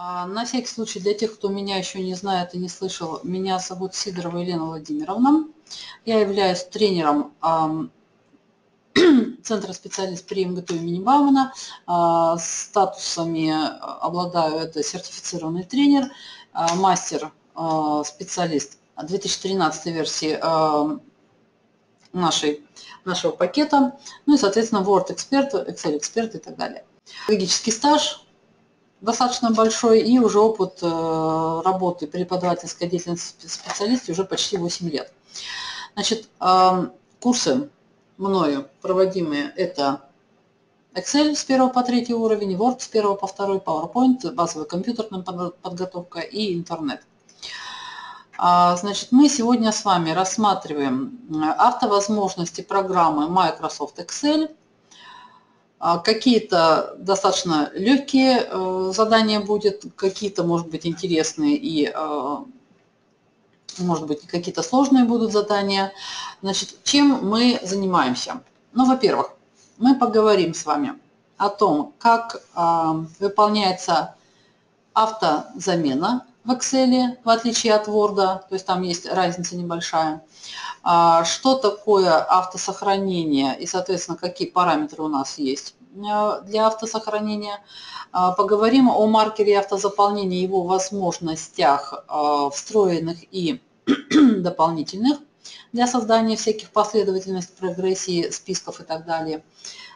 А, на всякий случай, для тех, кто меня еще не знает и не слышал, меня зовут Сидорова Елена Владимировна. Я являюсь тренером Центра специалист при МГТУ имени Баумана. А, статусами обладаю это сертифицированный тренер, а, мастер, специалист 2013 версии нашей, нашего пакета, ну и, соответственно, Word эксперт, Excel эксперт и так далее. Логический стаж достаточно большой и уже опыт э, работы преподавательской деятельности специалиста уже почти 8 лет. Значит, э, курсы мною проводимые это Excel с 1 по 3 уровень, Word с 1 по 2, PowerPoint, базовая компьютерная подготовка и интернет. А, значит, мы сегодня с вами рассматриваем автовозможности программы Microsoft Excel – какие-то достаточно легкие э, задания будет, какие-то, может быть, интересные и, э, может быть, какие-то сложные будут задания. Значит, чем мы занимаемся? Ну, во-первых, мы поговорим с вами о том, как э, выполняется автозамена в Excel, в отличие от Word, то есть там есть разница небольшая. А, что такое автосохранение и, соответственно, какие параметры у нас есть э, для автосохранения. А, поговорим о маркере автозаполнения, его возможностях а, встроенных и дополнительных для создания всяких последовательностей, прогрессии, списков и так далее.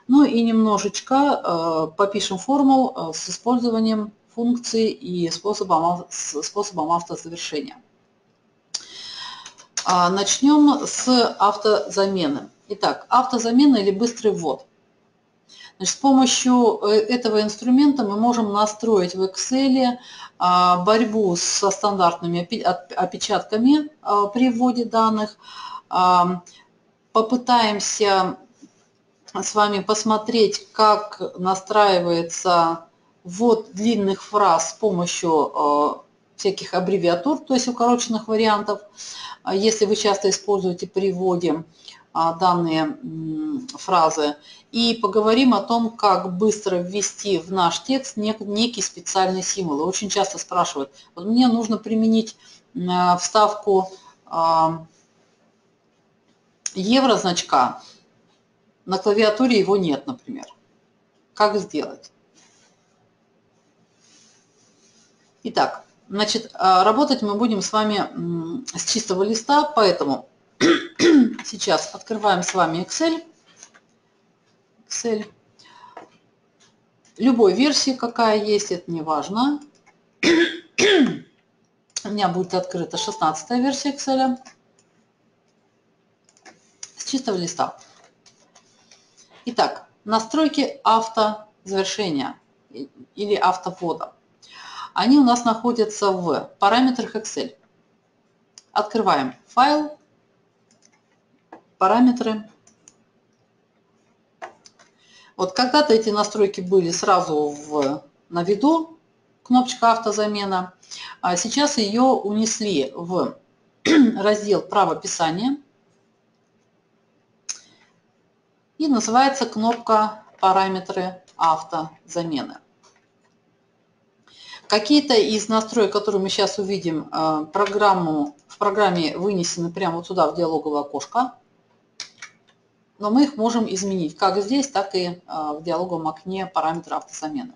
Ну и немножечко э, попишем формул э, с использованием функций и способом, способом автозавершения. А, начнем с автозамены. Итак, автозамена или быстрый ввод. Значит, с помощью э, этого инструмента мы можем настроить в Excel а, борьбу со стандартными опечатками а, при вводе данных. Попытаемся с вами посмотреть, как настраивается ввод длинных фраз с помощью всяких аббревиатур, то есть укороченных вариантов. А если вы часто используете при вводе а, данные фразы. И поговорим о том, как быстро ввести в наш текст некий специальный символ. Очень часто спрашивают, вот мне нужно применить а, вставку евро значка, на клавиатуре его нет, например. Как сделать? Итак, Значит, а, работать мы будем с вами с чистого листа, поэтому сейчас открываем с вами Excel. Excel. Любой версии, какая есть, это не важно. У меня будет открыта 16 версия Excel. С чистого листа. Итак, настройки автозавершения или автоввода. Они у нас находятся в параметрах Excel. Открываем файл, параметры. Вот когда-то эти настройки были сразу в, на виду, кнопочка автозамена. А сейчас ее унесли в раздел правописания. И называется кнопка параметры автозамены. Какие-то из настроек, которые мы сейчас увидим, э, программу, в программе вынесены прямо вот сюда, в диалоговое окошко. Но мы их можем изменить как здесь, так и э, в диалоговом окне параметра автозамены.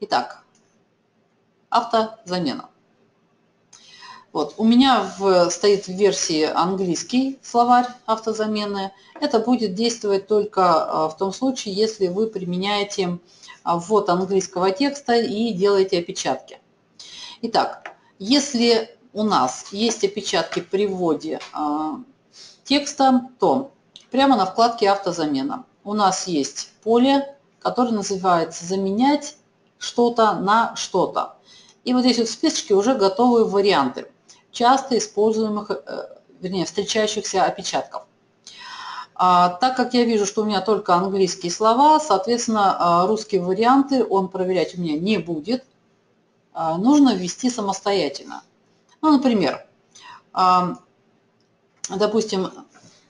Итак, автозамена. Вот, у меня в, стоит в версии английский словарь автозамены. Это будет действовать только э, в том случае, если вы применяете ввод английского текста и делаете опечатки. Итак, если у нас есть опечатки при вводе а, текста, то прямо на вкладке «Автозамена» у нас есть поле, которое называется «Заменять что-то на что-то». И вот здесь вот в списочке уже готовые варианты часто используемых, э, вернее, встречающихся опечатков. А, так как я вижу, что у меня только английские слова, соответственно, а, русские варианты он проверять у меня не будет. А, нужно ввести самостоятельно. Ну, например, допустим,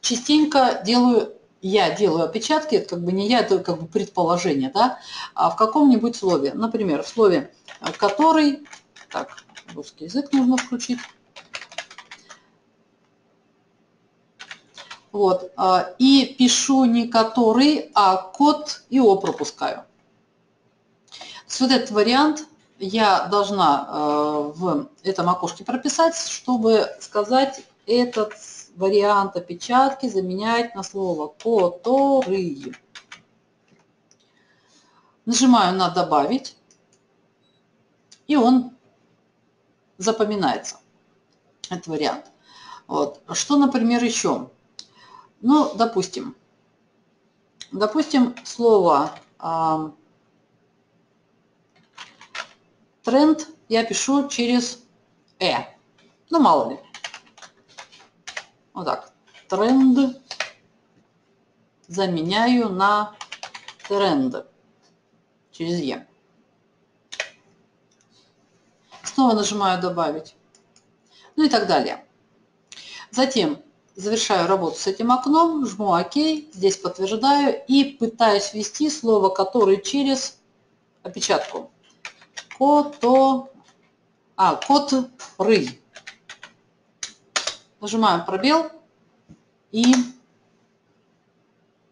частенько делаю я делаю опечатки, это как бы не я, это как бы предположение, да, а в каком-нибудь слове. Например, в слове «который», так, русский язык нужно включить. Вот, а, и пишу не который, а код и о пропускаю. Вот этот вариант я должна э, в этом окошке прописать, чтобы сказать этот вариант опечатки заменять на слово который. Нажимаю на «Добавить», и он запоминается, этот вариант. Вот. Что, например, еще? Ну, допустим, допустим, слово э, тренд я пишу через «э». Ну, мало ли. Вот так. Тренд заменяю на тренд через «е». Снова нажимаю «Добавить». Ну и так далее. Затем завершаю работу с этим окном, жму ОК, здесь подтверждаю и пытаюсь ввести слово, которое через опечатку. Кото, а, кот ры. Нажимаем пробел и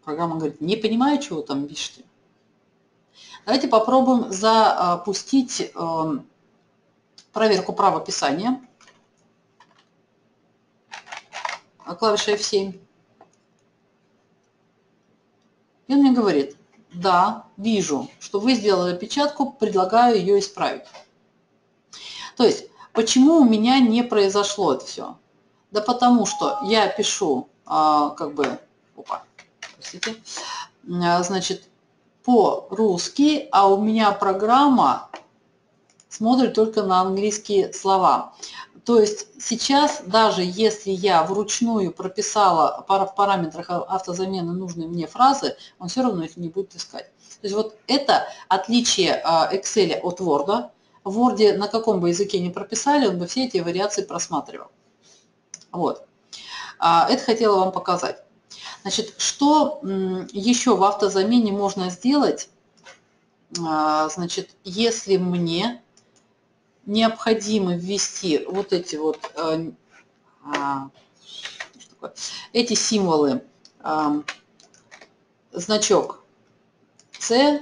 программа говорит, не понимаю, чего там пишете. Давайте попробуем запустить эм, проверку правописания. Клавиша F7. И он мне говорит, да, вижу, что вы сделали опечатку, предлагаю ее исправить. То есть, почему у меня не произошло это все? Да потому что я пишу, а, как бы, опа, простите, а, значит, по-русски, а у меня программа смотрит только на английские слова. То есть сейчас, даже если я вручную прописала в параметрах автозамены нужные мне фразы, он все равно их не будет искать. То есть вот это отличие а, Excel от Word. В Word на каком бы языке не прописали, он бы все эти вариации просматривал. Вот. А, это хотела вам показать. Значит, что еще в автозамене можно сделать, а, значит, если мне необходимо ввести вот эти вот э, а, эти символы, а, значок С,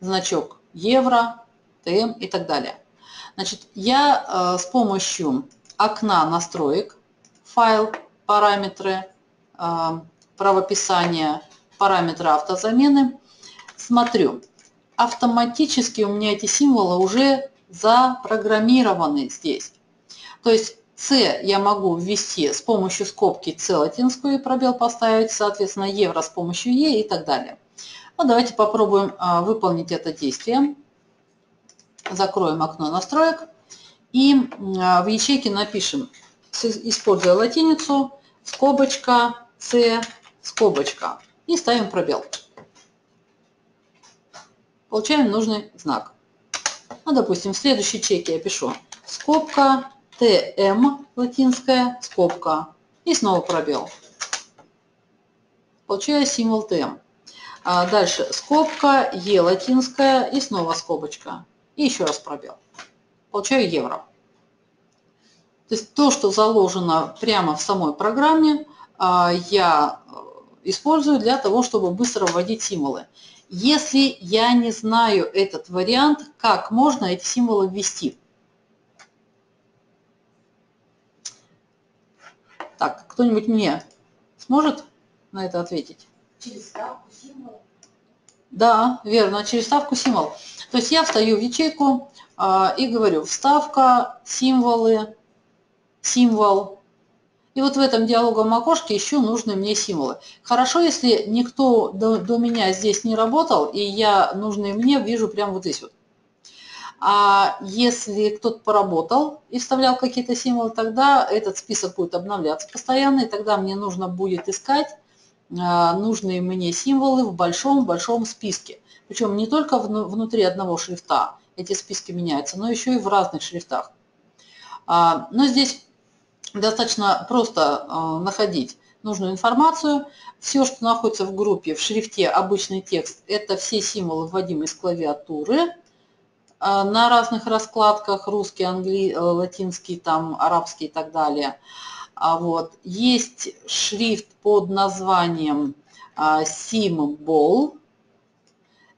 значок евро, ТМ и так далее. Значит, я а, с помощью окна настроек, файл, параметры, правописания, параметры автозамены, смотрю, автоматически у меня эти символы уже запрограммированы здесь. То есть C я могу ввести с помощью скобки C латинскую и пробел поставить, соответственно, евро с помощью E и так далее. Ну, давайте попробуем а, выполнить это действие. Закроем окно настроек и а, в ячейке напишем, используя латиницу, скобочка, C, скобочка и ставим пробел. Получаем нужный знак. Ну, допустим, в следующей чеке я пишу скобка, ТМ латинская, скобка и снова пробел. Получаю символ ТМ. А дальше скобка, Е латинская и снова скобочка. И еще раз пробел. Получаю евро. То есть то, что заложено прямо в самой программе, а, я использую для того, чтобы быстро вводить символы. Если я не знаю этот вариант, как можно эти символы ввести? Так, кто-нибудь мне сможет на это ответить? Через ставку символ. Да, верно, через ставку символ. То есть я встаю в ячейку а, и говорю, вставка, символы, символ, и вот в этом диалоговом окошке ищу нужные мне символы. Хорошо, если никто до, до меня здесь не работал, и я нужные мне вижу прямо вот здесь вот. А если кто-то поработал и вставлял какие-то символы, тогда этот список будет обновляться постоянно, и тогда мне нужно будет искать а, нужные мне символы в большом-большом списке. Причем не только внутри одного шрифта эти списки меняются, но еще и в разных шрифтах. А, но здесь достаточно просто а, находить. нужную информацию. Все, что находится в группе в шрифте обычный текст, это все символы, вводимые с клавиатуры а, на разных раскладках, русский, англи, э, латинский, там, арабский и так далее. А вот. Есть шрифт под названием Symbol.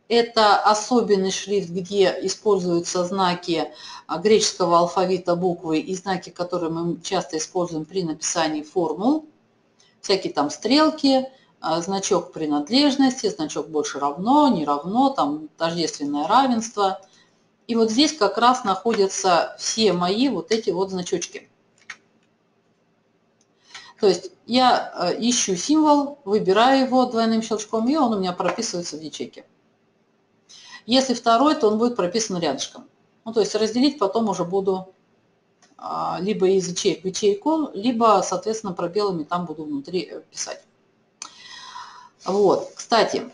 Это особенный шрифт, где используются знаки греческого алфавита буквы и знаки, которые мы часто используем при написании формул всякие там стрелки, а, значок принадлежности, значок больше равно, не равно, там тождественное равенство. И вот здесь как раз находятся все мои вот эти вот значочки. То есть я э, ищу символ, выбираю его двойным щелчком, и он у меня прописывается в ячейке. Если второй, то он будет прописан рядышком. Ну, то есть разделить потом уже буду а, либо из ячеек в ячейку, либо, соответственно, пробелами там буду внутри э, писать. Вот, кстати,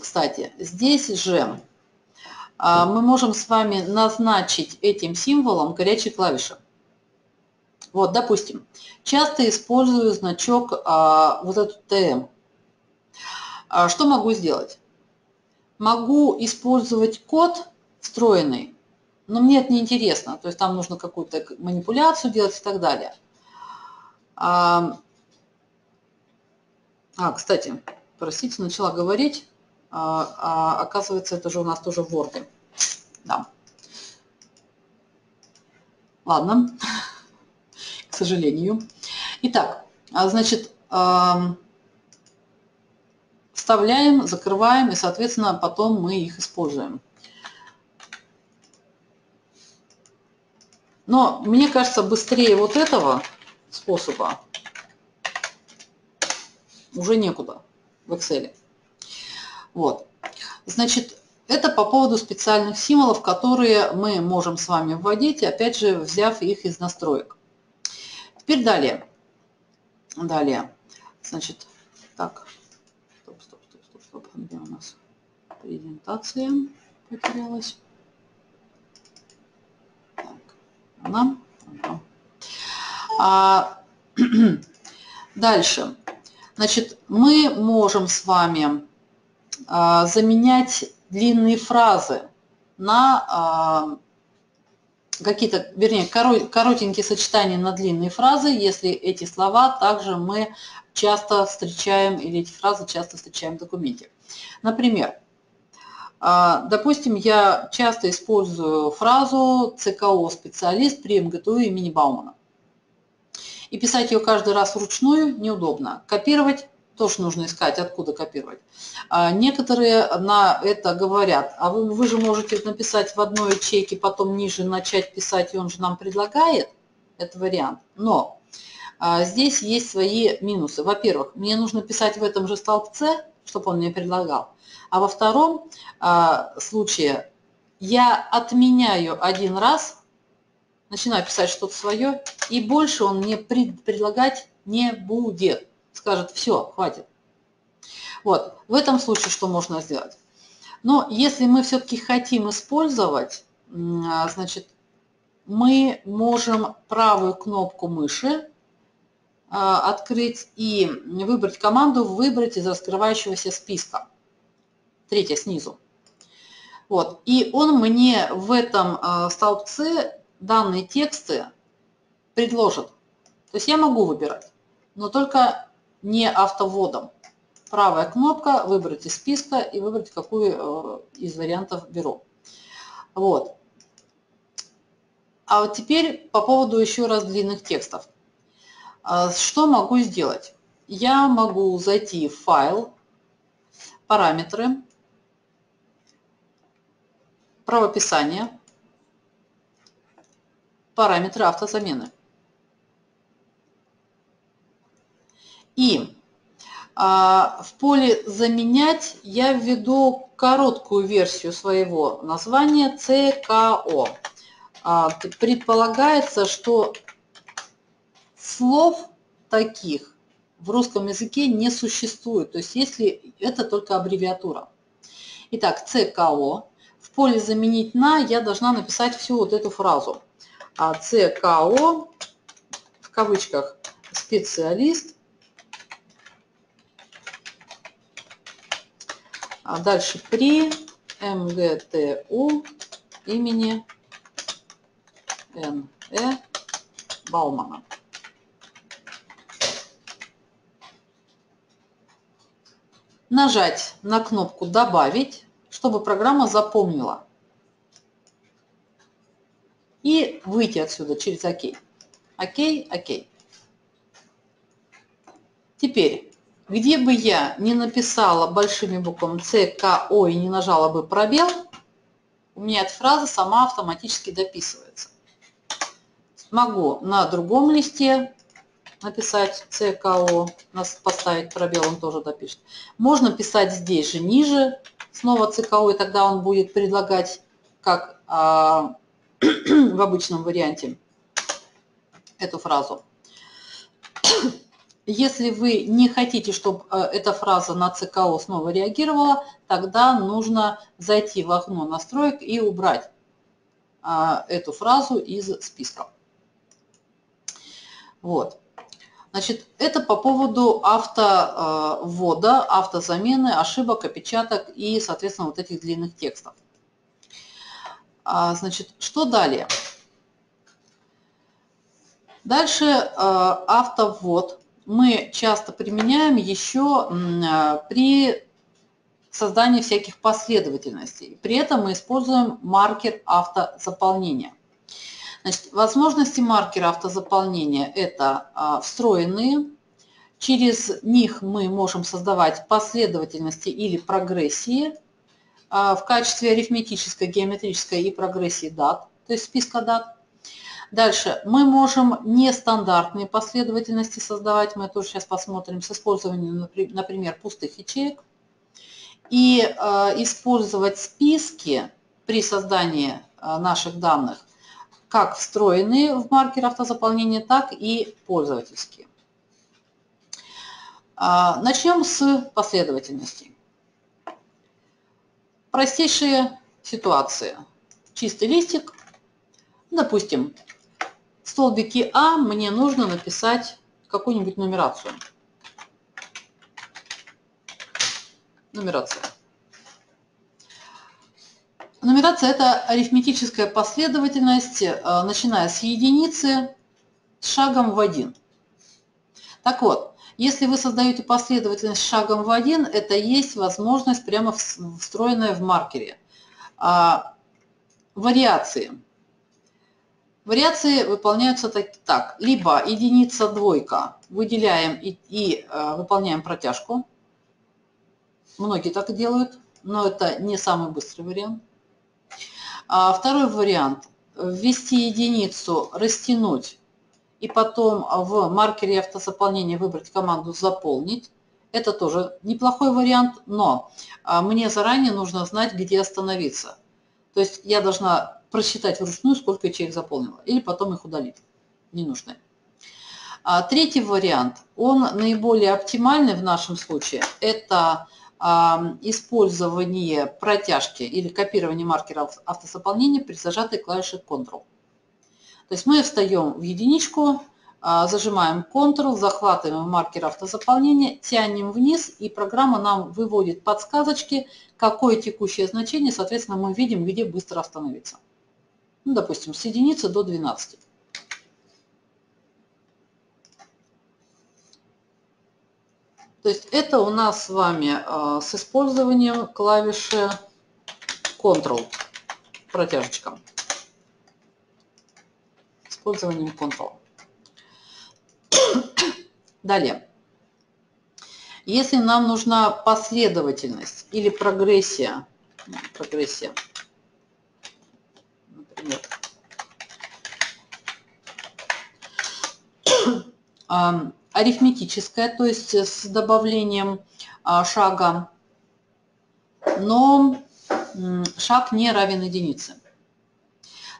кстати, здесь же а, мы можем с вами назначить этим символом горячие клавиши. Вот, допустим, часто использую значок а, вот эту ТМ. Что могу сделать? Могу использовать код встроенный, но мне это не интересно, то есть там нужно какую-то манипуляцию делать и так далее. А, а кстати, простите, начала говорить, а, а, оказывается, это же у нас тоже в Word. Да. Ладно, к сожалению. Итак, а, значит, вставляем, закрываем, и, соответственно, потом мы их используем. Но мне кажется, быстрее вот этого способа уже некуда в Excel. Вот. Значит, это по поводу специальных символов, которые мы можем с вами вводить, опять же, взяв их из настроек. Теперь далее. Далее. Значит, так. Где у нас презентация потерялась? Она. А, дальше. Значит, мы можем с вами а, заменять длинные фразы на а, какие-то, вернее, коротенькие сочетания на длинные фразы, если эти слова также мы часто встречаем, или эти фразы часто встречаем в документе. Например, а, допустим, я часто использую фразу ЦКО специалист при МГТУ имени Баумана. И писать ее каждый раз вручную неудобно. Копировать тоже нужно искать, откуда копировать. А некоторые на это говорят, а вы, вы же можете написать в одной ячейке, потом ниже начать писать, и он же нам предлагает, это вариант. Но а, здесь есть свои минусы. Во-первых, мне нужно писать в этом же столбце, чтобы он мне предлагал. А во втором а, случае я отменяю один раз, начинаю писать что-то свое, и больше он мне пред, предлагать не будет. Скажет, все, хватит. Вот, в этом случае что можно сделать? Но если мы все-таки хотим использовать, а, значит, мы можем правую кнопку мыши открыть и выбрать команду «Выбрать из раскрывающегося списка» третья снизу. Вот. И он мне в этом э, столбце данные тексты предложит. То есть я могу выбирать, но только не автовводом. Правая кнопка, выбрать из списка и выбрать, какую э, из вариантов беру. Вот. А вот теперь по поводу еще раз длинных текстов. Э, что могу сделать? Я могу зайти в файл, параметры, правописание, параметры автозамены. И а, в поле «Заменять» я введу короткую версию своего названия ЦКО. А, предполагается, что слов таких в русском языке не существует, то есть если это только аббревиатура. Итак, ЦКО. В поле «Заменить на» я должна написать всю вот эту фразу. А ЦКО, в кавычках, специалист. А дальше при МГТУ имени Н.Э. Баумана. Нажать на кнопку «Добавить», чтобы программа запомнила. И выйти отсюда через ОК. ОК, ОК. Теперь, где бы я не написала большими буквами ЦКО и не нажала бы пробел, у меня эта фраза сама автоматически дописывается. Могу на другом листе написать ЦКО, поставить пробел, он тоже допишет. Можно писать здесь же ниже, снова ЦКО, и тогда он будет предлагать, как а, в обычном варианте, эту фразу. Если вы не хотите, чтобы э, эта фраза на ЦКО снова реагировала, тогда нужно зайти в окно настроек и убрать а, эту фразу из списка. Вот. Значит, это по поводу автоввода, автозамены, ошибок, опечаток и, соответственно, вот этих длинных текстов. А, значит, что далее? Дальше э, автоввод мы часто применяем еще э, при создании всяких последовательностей. При этом мы используем маркер автозаполнения. Значит, возможности маркера автозаполнения – это а, встроенные. Через них мы можем создавать последовательности или прогрессии а, в качестве арифметической, геометрической и прогрессии дат, то есть списка дат. Дальше мы можем нестандартные последовательности создавать, мы тоже сейчас посмотрим, с использованием, например, пустых ячеек. И э, использовать списки при создании э, наших данных как встроенные в маркер автозаполнения, так и пользовательские. А, начнем с последовательностей. Простейшие ситуации. Чистый листик. Допустим, в столбике А мне нужно написать какую-нибудь нумерацию. Нумерация. Нумерация – это арифметическая последовательность, э, начиная с единицы, с шагом в один. Так вот, если вы создаете последовательность шагом в один, это есть возможность прямо встроенная в маркере. А, вариации. Вариации выполняются так, так. Либо единица, двойка, выделяем и, и э, выполняем протяжку. Многие так делают, но это не самый быстрый вариант. А второй вариант – ввести единицу, растянуть и потом в маркере автозаполнения выбрать команду «Заполнить». Это тоже неплохой вариант, но а, мне заранее нужно знать, где остановиться. То есть я должна просчитать вручную, сколько ячеек заполнила, или потом их удалить, ненужные. А третий вариант, он наиболее оптимальный в нашем случае, это использование протяжки или копирование маркеров автозаполнения при зажатой клавише Ctrl. То есть мы встаем в единичку, а, зажимаем Ctrl, захватываем маркер автозаполнения, тянем вниз, и программа нам выводит подсказочки, какое текущее значение, соответственно, мы видим, где быстро остановиться. Ну, допустим, с единицы до 12. То есть это у нас с вами а, с использованием клавиши Ctrl, протяжечка. Использованием Ctrl. Далее. Если нам нужна последовательность или прогрессия, прогрессия, например, арифметическая, то есть с добавлением а, шага, но шаг не равен единице.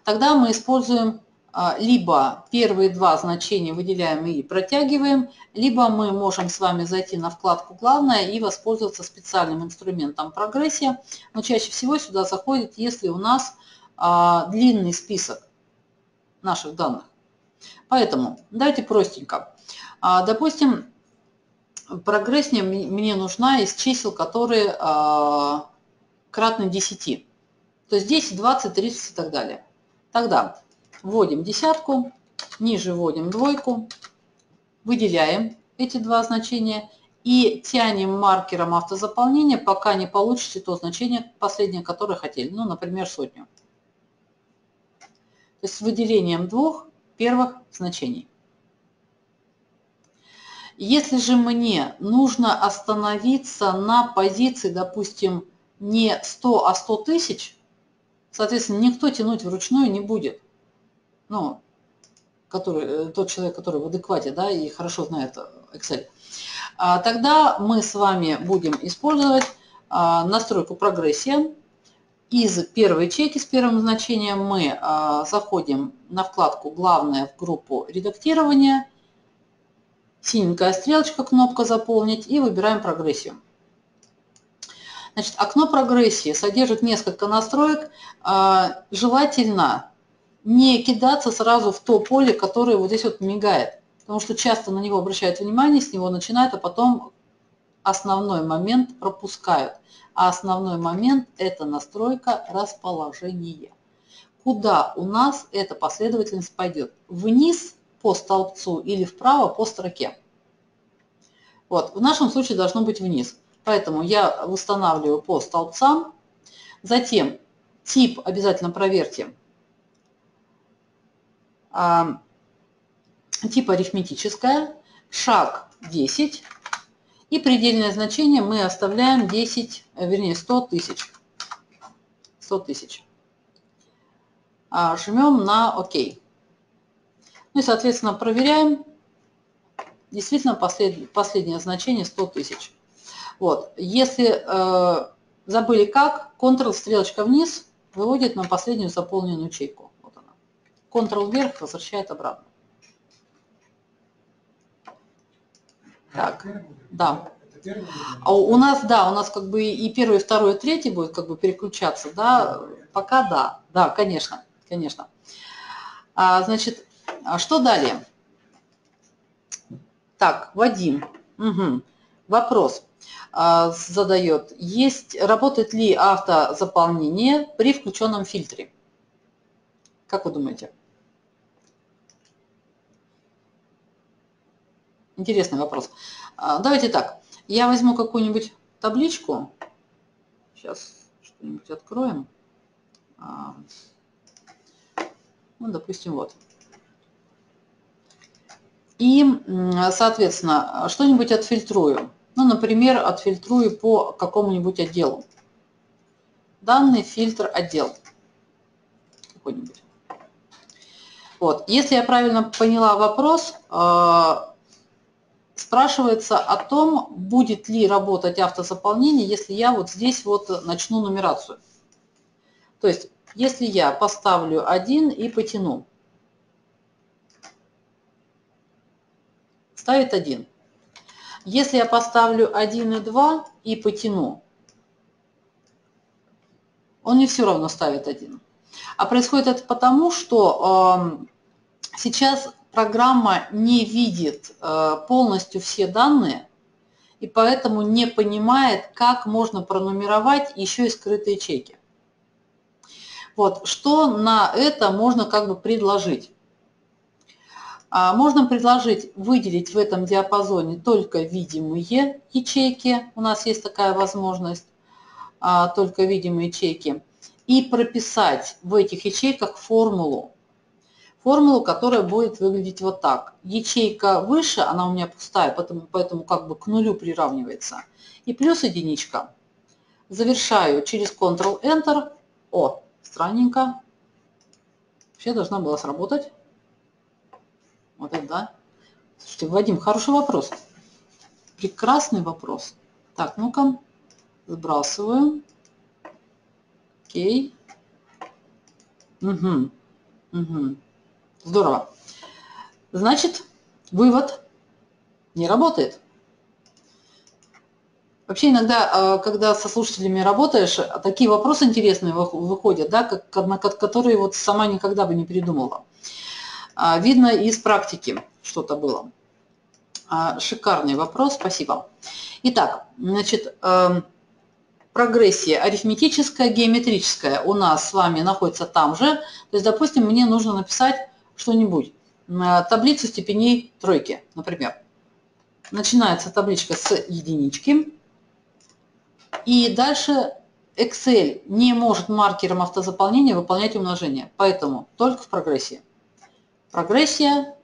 Тогда мы используем а, либо первые два значения выделяем и протягиваем, либо мы можем с вами зайти на вкладку «Главное» и воспользоваться специальным инструментом прогрессия. Но чаще всего сюда заходит, если у нас а, длинный список наших данных. Поэтому давайте простенько. А, допустим, прогрессия мне нужна из чисел, которые а, кратны 10. То есть 10, 20, 30 и так далее. Тогда вводим десятку, ниже вводим двойку, выделяем эти два значения и тянем маркером автозаполнения, пока не получите то значение последнее, которое хотели. Ну, например, сотню. То есть с выделением двух первых значений. Если же мне нужно остановиться на позиции, допустим, не 100, а 100 тысяч, соответственно, никто тянуть вручную не будет. Ну, который, э, тот человек, который в адеквате, да, и хорошо знает Excel. А тогда мы с вами будем использовать а, настройку прогрессия. Из первой ячейки с первым значением мы а, заходим на вкладку «Главное» в группу редактирования, синенькая стрелочка, кнопка «Заполнить» и выбираем прогрессию. Значит, окно прогрессии содержит несколько настроек. Желательно не кидаться сразу в то поле, которое вот здесь вот мигает, потому что часто на него обращают внимание, с него начинают, а потом основной момент пропускают. А основной момент – это настройка расположения. Куда у нас эта последовательность пойдет? Вниз по столбцу или вправо по строке? Вот, в нашем случае должно быть вниз. Поэтому я восстанавливаю по столбцам. Затем тип обязательно проверьте тип арифметическая, шаг 10, и предельное значение мы оставляем 10, э, вернее 100 тысяч. 100 тысяч. А, жмем на ОК. Ну и, соответственно, проверяем. Действительно, послед, последнее значение 100 тысяч. Вот. Если э, забыли как, Ctrl, стрелочка вниз, выводит на последнюю заполненную ячейку. Ctrl вверх возвращает обратно. Так, да. А у нас, да, у нас как бы и первый, и второй, и третий будет как бы переключаться, да, пока да, да, конечно, конечно. А, значит, а что далее? Так, Вадим, угу. вопрос а, задает. Есть, работает ли автозаполнение при включенном фильтре? Как вы думаете? Интересный вопрос. А, давайте так. Я возьму какую-нибудь табличку. Сейчас что-нибудь откроем. А, ну, допустим, вот. И, соответственно, что-нибудь отфильтрую. Ну, например, отфильтрую по какому-нибудь отделу. Данный фильтр отдел. Какой-нибудь. Вот. Если я правильно поняла вопрос, а, спрашивается о том, будет ли работать автозаполнение, если я вот здесь вот начну нумерацию. То есть, если я поставлю 1 и потяну, ставит 1. Если я поставлю 1 и 2 и потяну, он не все равно ставит 1. А происходит это потому, что э, сейчас программа не видит э, полностью все данные и поэтому не понимает, как можно пронумеровать еще и скрытые чеки. Вот, что на это можно как бы предложить? А, можно предложить выделить в этом диапазоне только видимые ячейки, у нас есть такая возможность, а, только видимые ячейки, и прописать в этих ячейках формулу, формулу, которая будет выглядеть вот так. Ячейка выше, она у меня пустая, поэтому, поэтому как бы к нулю приравнивается. И плюс единичка. Завершаю через Ctrl-Enter. О, странненько. Вообще должна была сработать. Вот это да. Слушайте, Вадим, хороший вопрос. Прекрасный вопрос. Так, ну-ка, сбрасываю. Окей. Угу. Угу. Здорово. Значит, вывод не работает. Вообще иногда, э, когда со слушателями работаешь, такие вопросы интересные выходят, да, как, которые вот сама никогда бы не придумала. А, видно из практики что-то было. А, шикарный вопрос, спасибо. Итак, значит, эм, прогрессия арифметическая, геометрическая у нас с вами находится там же. То есть, допустим, мне нужно написать что-нибудь, таблицу степеней тройки, например. Начинается табличка с единички. И дальше Excel не может маркером автозаполнения выполнять умножение, поэтому только в прогрессии. Прогрессия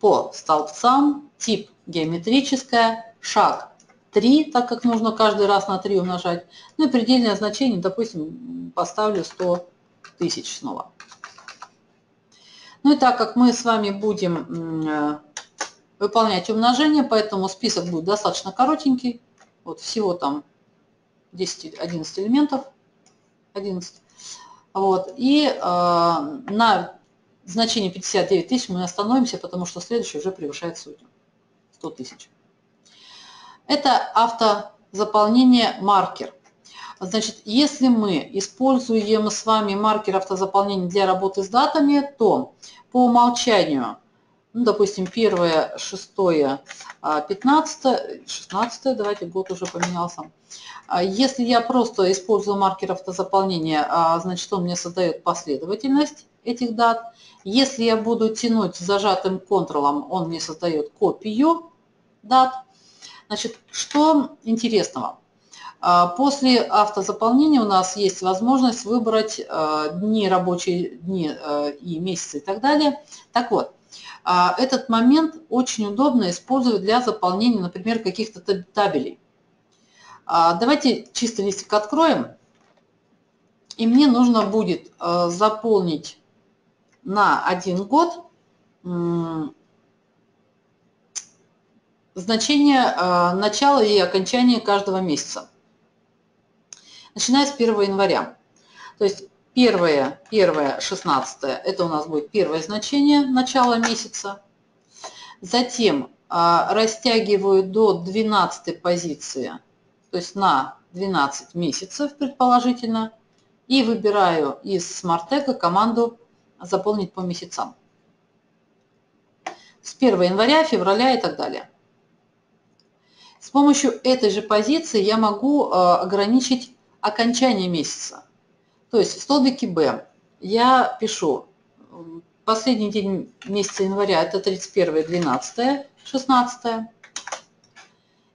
по столбцам, тип геометрическая, шаг 3, так как нужно каждый раз на 3 умножать. Ну и предельное значение, допустим, поставлю 100 тысяч снова. Ну и так как мы с вами будем выполнять умножение, поэтому список будет достаточно коротенький. Вот всего там 10-11 элементов. 11. Вот. И э, на значении 59 тысяч мы остановимся, потому что следующий уже превышает сотню. 100 тысяч. Это автозаполнение маркер. Значит, если мы используем с вами маркер автозаполнения для работы с датами, то по умолчанию, ну, допустим, 1, 6, 15, 16, давайте год уже поменялся. А если я просто использую маркер автозаполнения, а, значит, он мне создает последовательность этих дат. Если я буду тянуть зажатым контролом, он мне создает копию дат. Значит, что интересного? А, после автозаполнения у нас есть возможность выбрать а, дни, рабочие дни а, и месяцы и так далее. Так вот, этот момент очень удобно использовать для заполнения, например, каких-то табелей. Давайте чисто листик откроем. И мне нужно будет заполнить на один год значение начала и окончания каждого месяца начиная с 1 января. То есть первое, первое, 16 это у нас будет первое значение начала месяца. Затем а, растягиваю до 12 позиции, то есть на 12 месяцев предположительно, и выбираю из смарт команду «Заполнить по месяцам». С 1 января, февраля и так далее. С помощью этой же позиции я могу а, ограничить окончание месяца. То есть в столбике Б я пишу последний день месяца января, это 31, 12, 16.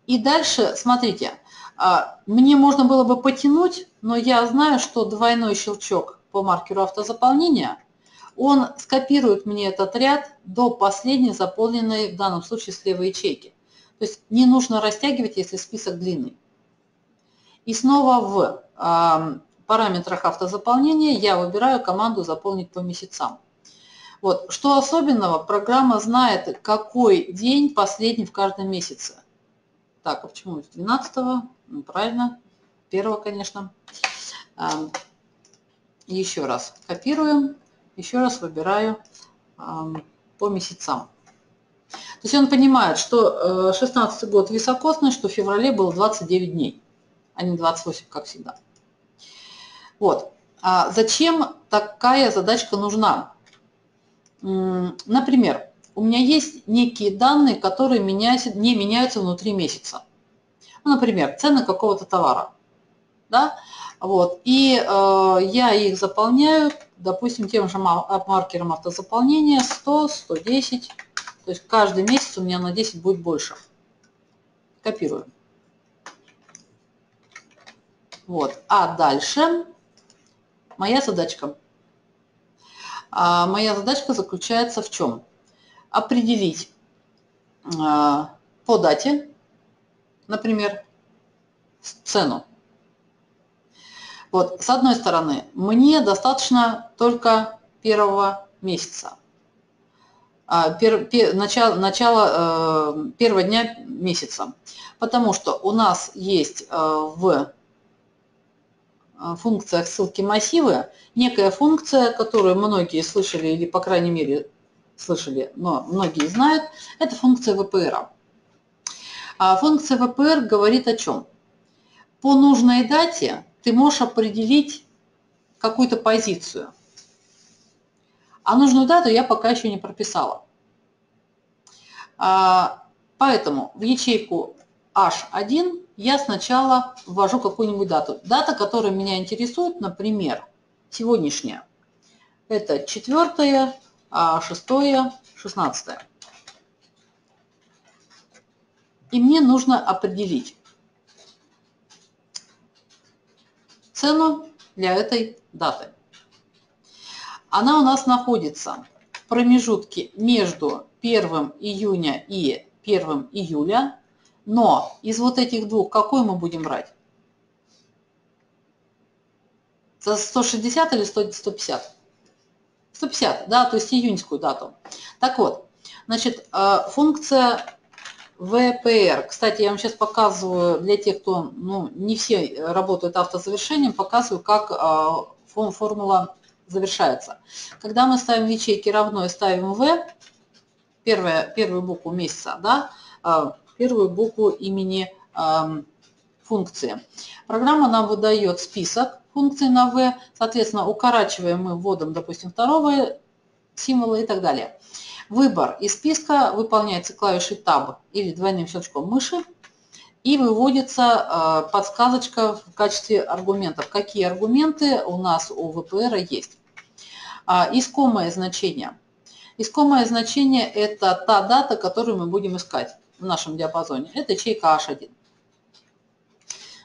И дальше, смотрите, а, мне можно было бы потянуть, но я знаю, что двойной щелчок по маркеру автозаполнения, он скопирует мне этот ряд до последней заполненной, в данном случае, слева ячейки. То есть не нужно растягивать, если список длинный. И снова в параметрах автозаполнения я выбираю команду «Заполнить по месяцам». Вот. Что особенного, программа знает, какой день последний в каждом месяце. Так, а почему 12 -го? Ну, правильно, 1 конечно. Еще раз копируем, еще раз выбираю по месяцам. То есть он понимает, что 16 э, год високосный, что в феврале было 29 дней а не 28, как всегда. Вот. А зачем такая задачка нужна? Например, у меня есть некие данные, которые меняются, не меняются внутри месяца. Ну, например, цены какого-то товара. Да? Вот. И э, я их заполняю, допустим, тем же маркером автозаполнения 100, 110. То есть каждый месяц у меня на 10 будет больше. Копирую. Вот. А дальше моя задачка. А моя задачка заключается в чем? Определить а, по дате, например, цену. Вот, с одной стороны, мне достаточно только первого месяца, а, пер, пер, начало, начало э, первого дня месяца, потому что у нас есть э, в функциях ссылки массивы некая функция, которую многие слышали или, по крайней мере, слышали, но многие знают, это функция VPR. А функция VPR говорит о чем? По нужной дате ты можешь определить какую-то позицию. А нужную дату я пока еще не прописала. А, поэтому в ячейку H1 я сначала ввожу какую-нибудь дату. Дата, которая меня интересует, например, сегодняшняя. Это 4, 6, 16. И мне нужно определить цену для этой даты. Она у нас находится в промежутке между 1 июня и 1 июля, но из вот этих двух какой мы будем брать? За 160 или 150? 150, да, то есть июньскую дату. Так вот, значит, э, функция ВПР. Кстати, я вам сейчас показываю, для тех, кто, ну, не все работают автозавершением, показываю, как э, формула завершается. Когда мы ставим ячейки равно и ставим В, первая, первую букву месяца, да, э, первую букву имени функции. Программа нам выдает список функций на V, соответственно, укорачиваем мы вводом, допустим, второго символа и так далее. Выбор из списка выполняется клавишей Tab или двойным щелчком мыши и выводится подсказочка в качестве аргументов. Какие аргументы у нас у ВПР есть. Искомое значение. Искомое значение – это та дата, которую мы будем искать в нашем диапазоне. Это ячейка H1.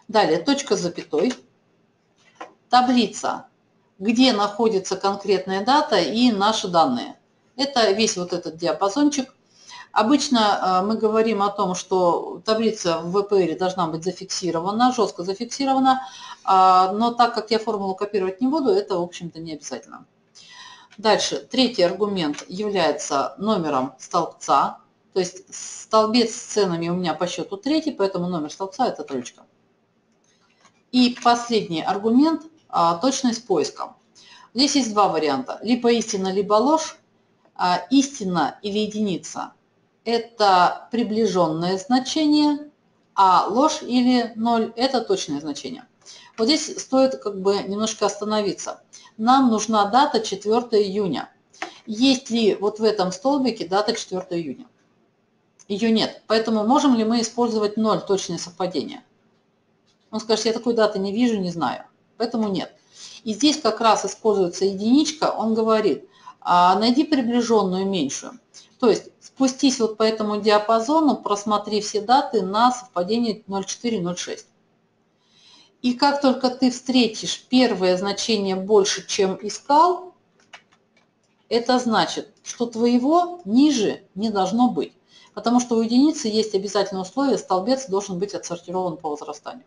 Далее точка с запятой. Таблица, где находится конкретная дата и наши данные. Это весь вот этот диапазончик. Обычно э, мы говорим о том, что таблица в ВПР должна быть зафиксирована, жестко зафиксирована, а, но так как я формулу копировать не буду, это, в общем-то, не обязательно. Дальше, третий аргумент является номером столбца, то есть столбец с ценами у меня по счету третий, поэтому номер столбца – это троечка. И последний аргумент а, – точность поиска. Здесь есть два варианта. Либо истина, либо ложь. А, истина или единица – это приближенное значение, а ложь или ноль – это точное значение. Вот здесь стоит как бы немножко остановиться. Нам нужна дата 4 июня. Есть ли вот в этом столбике дата 4 июня? Ее нет. Поэтому можем ли мы использовать ноль точное совпадение? Он скажет, я такой даты не вижу, не знаю. Поэтому нет. И здесь как раз используется единичка, он говорит, а, найди приближенную меньшую. То есть спустись вот по этому диапазону, просмотри все даты на совпадение 0,4-0,6. И как только ты встретишь первое значение больше, чем искал, это значит, что твоего ниже не должно быть потому что у единицы есть обязательное условие, столбец должен быть отсортирован по возрастанию.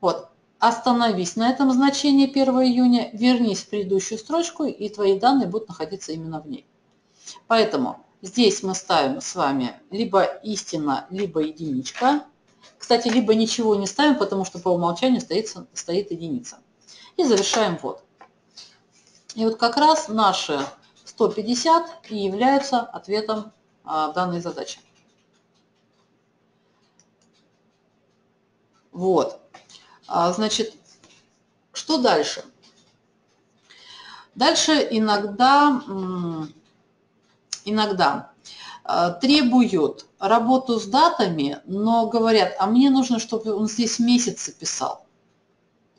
Вот, остановись на этом значении 1 июня, вернись в предыдущую строчку, и твои данные будут находиться именно в ней. Поэтому здесь мы ставим с вами либо истина, либо единичка. Кстати, либо ничего не ставим, потому что по умолчанию стоит, стоит единица. И завершаем ввод. И вот как раз наши 150 и являются ответом а, данной задачи. Вот. А, значит, что дальше? Дальше иногда, иногда а, требуют работу с датами, но говорят, а мне нужно, чтобы он здесь месяцы писал.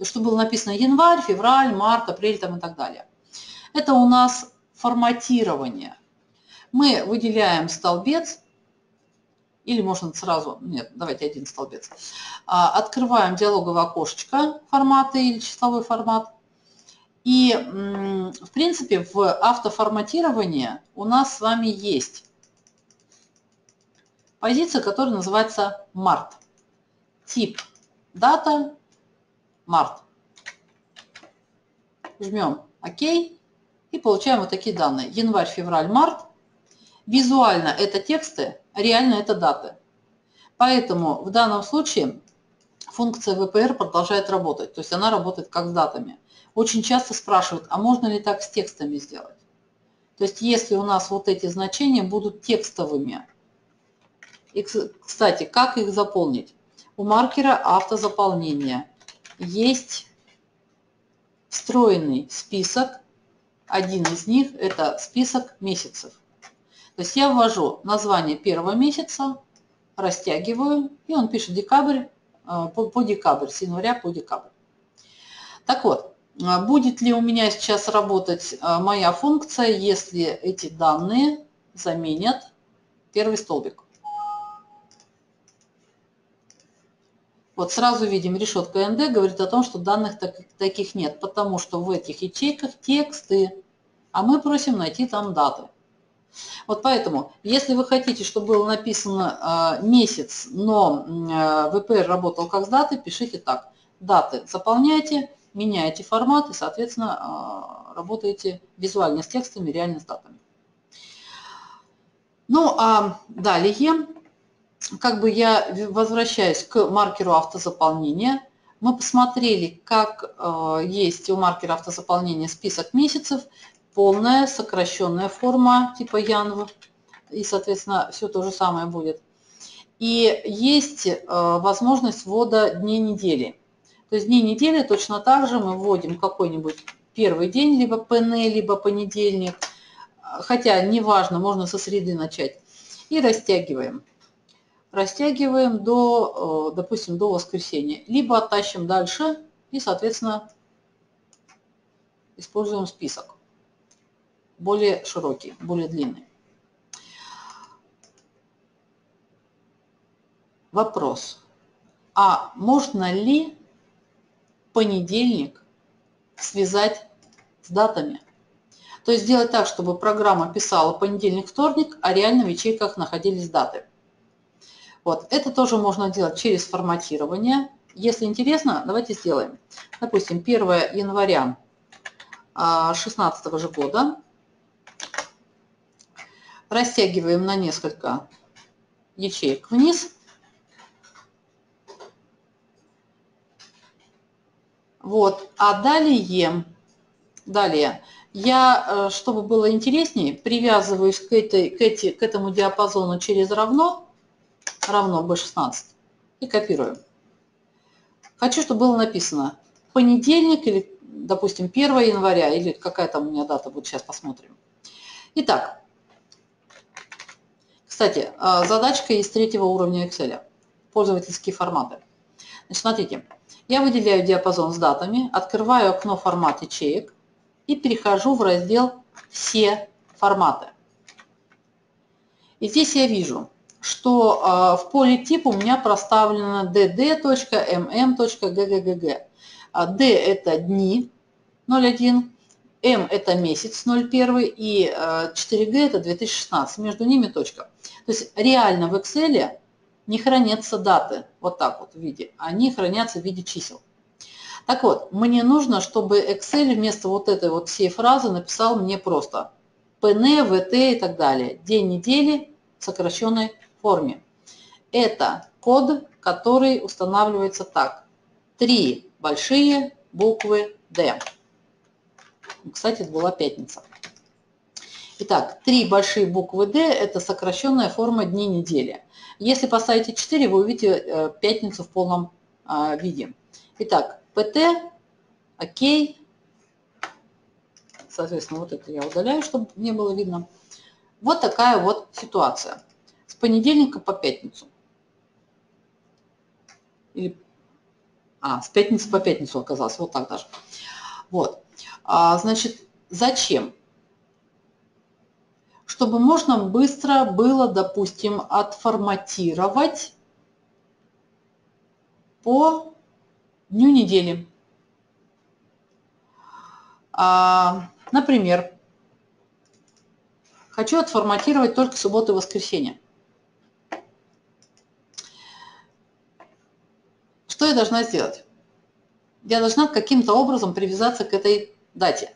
Чтобы было написано январь, февраль, март, апрель там и так далее. Это у нас форматирование – мы выделяем столбец, или можно сразу, нет, давайте один столбец. А, открываем диалоговое окошечко формата или числовой формат. И, в принципе, в автоформатировании у нас с вами есть позиция, которая называется март. Тип дата март. Жмем ОК и получаем вот такие данные. Январь, февраль, март. Визуально это тексты, реально это даты. Поэтому в данном случае функция VPR продолжает работать, то есть она работает как с датами. Очень часто спрашивают, а можно ли так с текстами сделать? То есть если у нас вот эти значения будут текстовыми, и, кстати, как их заполнить? У маркера автозаполнения есть встроенный список. Один из них – это список месяцев. То есть я ввожу название первого месяца, растягиваю, и он пишет декабрь э, по, по декабрь, с января по декабрь. Так вот, э, будет ли у меня сейчас работать э, моя функция, если эти данные заменят первый столбик? Вот сразу видим, решетка НД говорит о том, что данных так, таких нет, потому что в этих ячейках тексты, а мы просим найти там даты. Вот поэтому, если вы хотите, чтобы было написано э, месяц, но э, ВПР работал как с датой, пишите так. Даты заполняйте, меняете формат и, соответственно, э, работаете визуально с текстами, реально с датами. Ну, а далее как бы я возвращаюсь к маркеру автозаполнения. Мы посмотрели, как э, есть у маркера автозаполнения список месяцев, полная сокращенная форма типа Янв, и, соответственно, все то же самое будет. И есть э, возможность ввода дней недели. То есть дни недели точно так же мы вводим какой-нибудь первый день, либо ПН, либо понедельник, хотя неважно, можно со среды начать, и растягиваем растягиваем до, э, допустим, до воскресенья. Либо оттащим дальше и, соответственно, используем список. Более широкий, более длинный. Вопрос. А можно ли понедельник связать с датами? То есть сделать так, чтобы программа писала понедельник-вторник, а реально в ячейках находились даты. Вот, это тоже можно делать через форматирование. Если интересно, давайте сделаем. Допустим, 1 января 2016 же года. Растягиваем на несколько ячеек вниз. Вот, а далее, далее я, э, чтобы было интереснее, привязываюсь к, этой, к, эти, к этому диапазону через равно равно b16 и копируем. Хочу, чтобы было написано понедельник или, допустим, 1 января или какая там у меня дата будет, сейчас посмотрим. Итак, кстати, а, задачка из третьего уровня Excel, пользовательские форматы. Значит, смотрите, я выделяю диапазон с датами, открываю окно формат ячеек и перехожу в раздел «Все форматы». И здесь я вижу что а, в поле тип у меня проставлено dd.mm.ggggg. А D – это дни 01, M – это месяц 01 и 4G – это 2016. Между ними точка. То есть реально в Excel не хранятся даты вот так вот в виде, они хранятся в виде чисел. Так вот, мне нужно, чтобы Excel вместо вот этой вот всей фразы написал мне просто PN, VT и так далее. День недели, сокращенной форме. Это код, который устанавливается так. Три большие буквы D. Кстати, это была пятница. Итак, три большие буквы D – это сокращенная форма дней недели. Если поставите 4, вы увидите э, пятницу в полном а, виде. Итак, PT, ОК. Соответственно, вот это я удаляю, чтобы не было видно. Вот такая вот ситуация с понедельника по пятницу. Или, а, с пятницы по пятницу оказалось, вот так даже. Вот. А, значит, зачем? Чтобы можно быстро было, допустим, отформатировать по дню недели. А, например, хочу отформатировать только субботу и воскресенье. Что я должна сделать? Я должна каким-то образом привязаться к этой дате.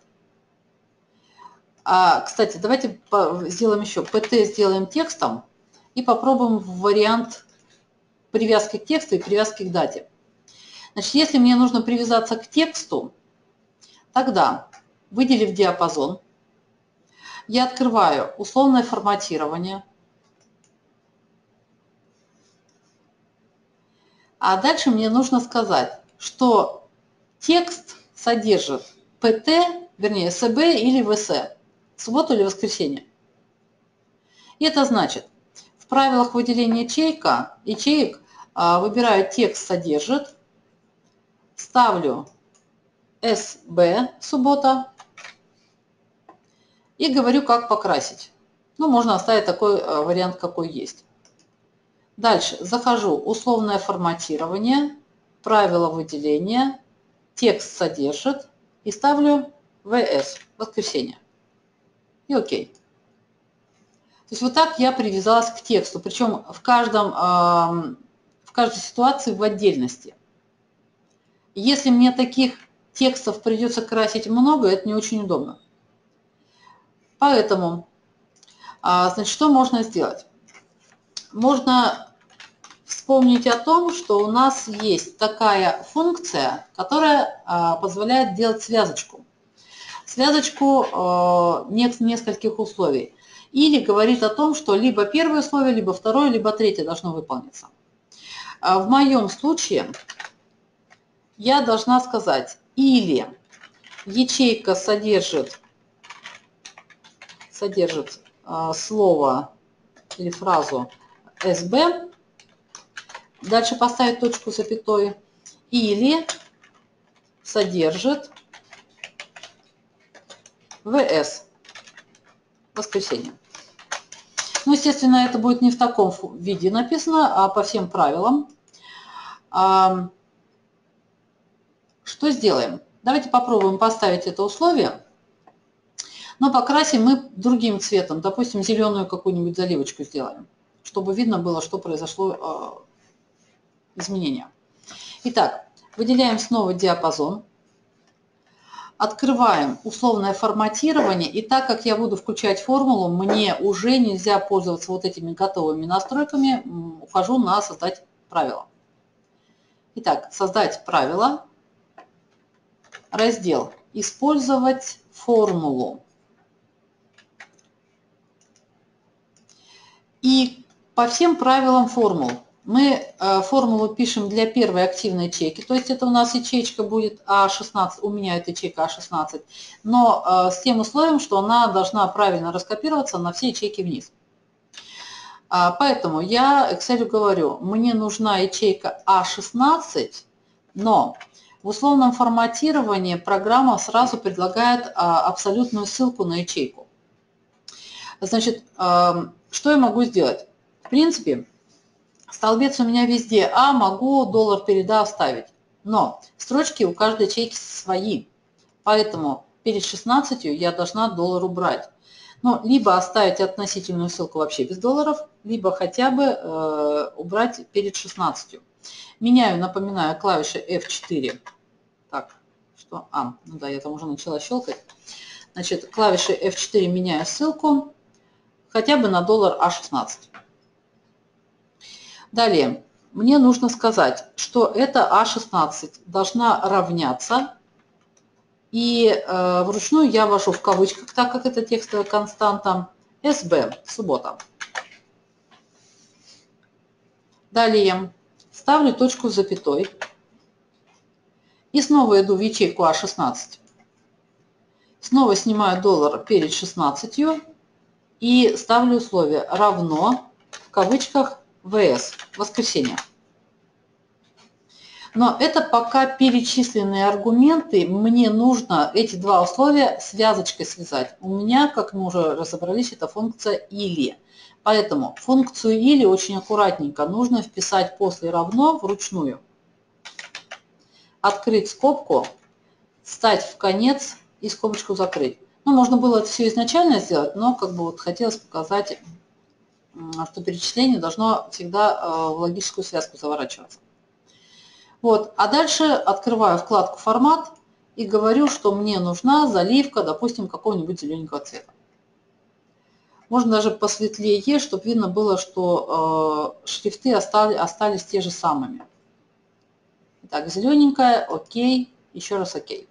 А, кстати, давайте сделаем еще. pt сделаем текстом и попробуем вариант привязки к тексту и привязки к дате. Значит, если мне нужно привязаться к тексту, тогда, выделив диапазон, я открываю условное форматирование, А дальше мне нужно сказать, что текст содержит ПТ, вернее, СБ или ВС, субботу или воскресенье. И это значит, в правилах выделения ячейка, ячеек а, выбираю текст содержит, ставлю SB суббота и говорю, как покрасить. Ну, можно оставить такой а, вариант, какой есть. Дальше захожу условное форматирование, правила выделения, текст содержит и ставлю ВС, воскресенье. И окей. То есть вот так я привязалась к тексту, причем в, каждом, в каждой ситуации в отдельности. Если мне таких текстов придется красить много, это не очень удобно. Поэтому, а, значит, что можно сделать? Можно вспомнить о том, что у нас есть такая функция, которая а, позволяет делать связочку. Связочку а, нескольких условий или говорит о том, что либо первое условие, либо второе, либо третье должно выполниться. А в моем случае я должна сказать или ячейка содержит, содержит слово или фразу SB, дальше поставить точку запятой, или содержит ВС воскресенье. Ну, естественно, это будет не в таком виде написано, а по всем правилам. Что сделаем? Давайте попробуем поставить это условие. Но покрасим мы другим цветом. Допустим, зеленую какую-нибудь заливочку сделаем, чтобы видно было, что произошло изменение. Итак, выделяем снова диапазон открываем условное форматирование, и так как я буду включать формулу, мне уже нельзя пользоваться вот этими готовыми настройками, ухожу на создать правила. Итак, создать правила, раздел «Использовать формулу». И по всем правилам формул мы э, формулу пишем для первой активной ячейки, то есть это у нас ячейка будет А16, у меня это ячейка А16, но э, с тем условием, что она должна правильно раскопироваться на все ячейки вниз. А, поэтому я Excel говорю, мне нужна ячейка А16, но в условном форматировании программа сразу предлагает а, абсолютную ссылку на ячейку. Значит, эм, что я могу сделать? В принципе, Столбец у меня везде А, могу доллар переда оставить. Но строчки у каждой ячейки свои. Поэтому перед 16 я должна доллар убрать. Ну, либо оставить относительную ссылку вообще без долларов, либо хотя бы э, убрать перед 16. Меняю, напоминаю, клавиши F4. Так, что? А, ну да, я там уже начала щелкать. Значит, клавиши F4 меняю ссылку хотя бы на доллар А16. Далее, мне нужно сказать, что эта А16 должна равняться, и э, вручную я ввожу в кавычках, так как это текстовая константа, СБ, суббота. Далее ставлю точку с запятой и снова иду в ячейку А16. Снова снимаю доллар перед 16 и ставлю условие равно в кавычках ВС, воскресенье. Но это пока перечисленные аргументы, мне нужно эти два условия связочкой связать. У меня, как мы уже разобрались, это функция «или». Поэтому функцию «или» очень аккуратненько нужно вписать после «равно» вручную. Открыть скобку, встать в конец и скобочку закрыть. Ну, можно было это все изначально сделать, но как бы вот хотелось показать что перечисление должно всегда э, в логическую связку заворачиваться. Вот. А дальше открываю вкладку «Формат» и говорю, что мне нужна заливка, допустим, какого-нибудь зелененького цвета. Можно даже посветлее, чтобы видно было, что э, шрифты остались, остались те же самыми. Итак, зелененькая, окей, еще раз окей.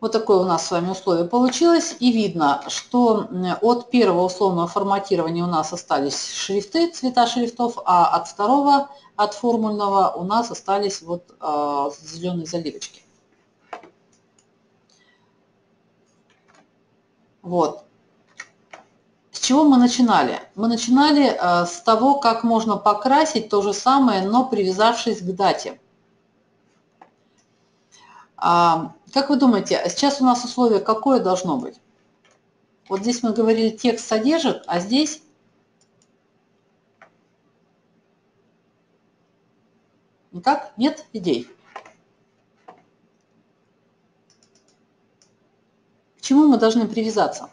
Вот такое у нас с вами условие получилось. И видно, что от первого условного форматирования у нас остались шрифты, цвета шрифтов, а от второго, от формульного, у нас остались вот э, зеленые заливочки. Вот. С чего мы начинали? Мы начинали э, с того, как можно покрасить то же самое, но привязавшись к дате. А, как вы думаете, сейчас у нас условие какое должно быть? Вот здесь мы говорили, текст содержит, а здесь никак нет идей. К чему мы должны привязаться?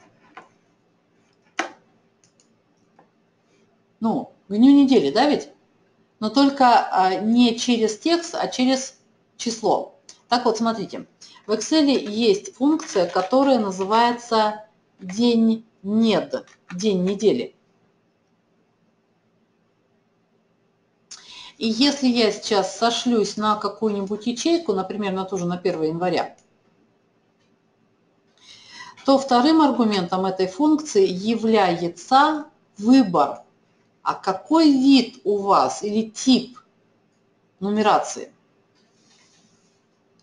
Ну, к дню недели, да ведь? Но только а, не через текст, а через число. Так вот, смотрите, в Excel есть функция, которая называется день нед, день недели. И если я сейчас сошлюсь на какую-нибудь ячейку, например, на ту же на 1 января, то вторым аргументом этой функции является выбор. А какой вид у вас или тип нумерации?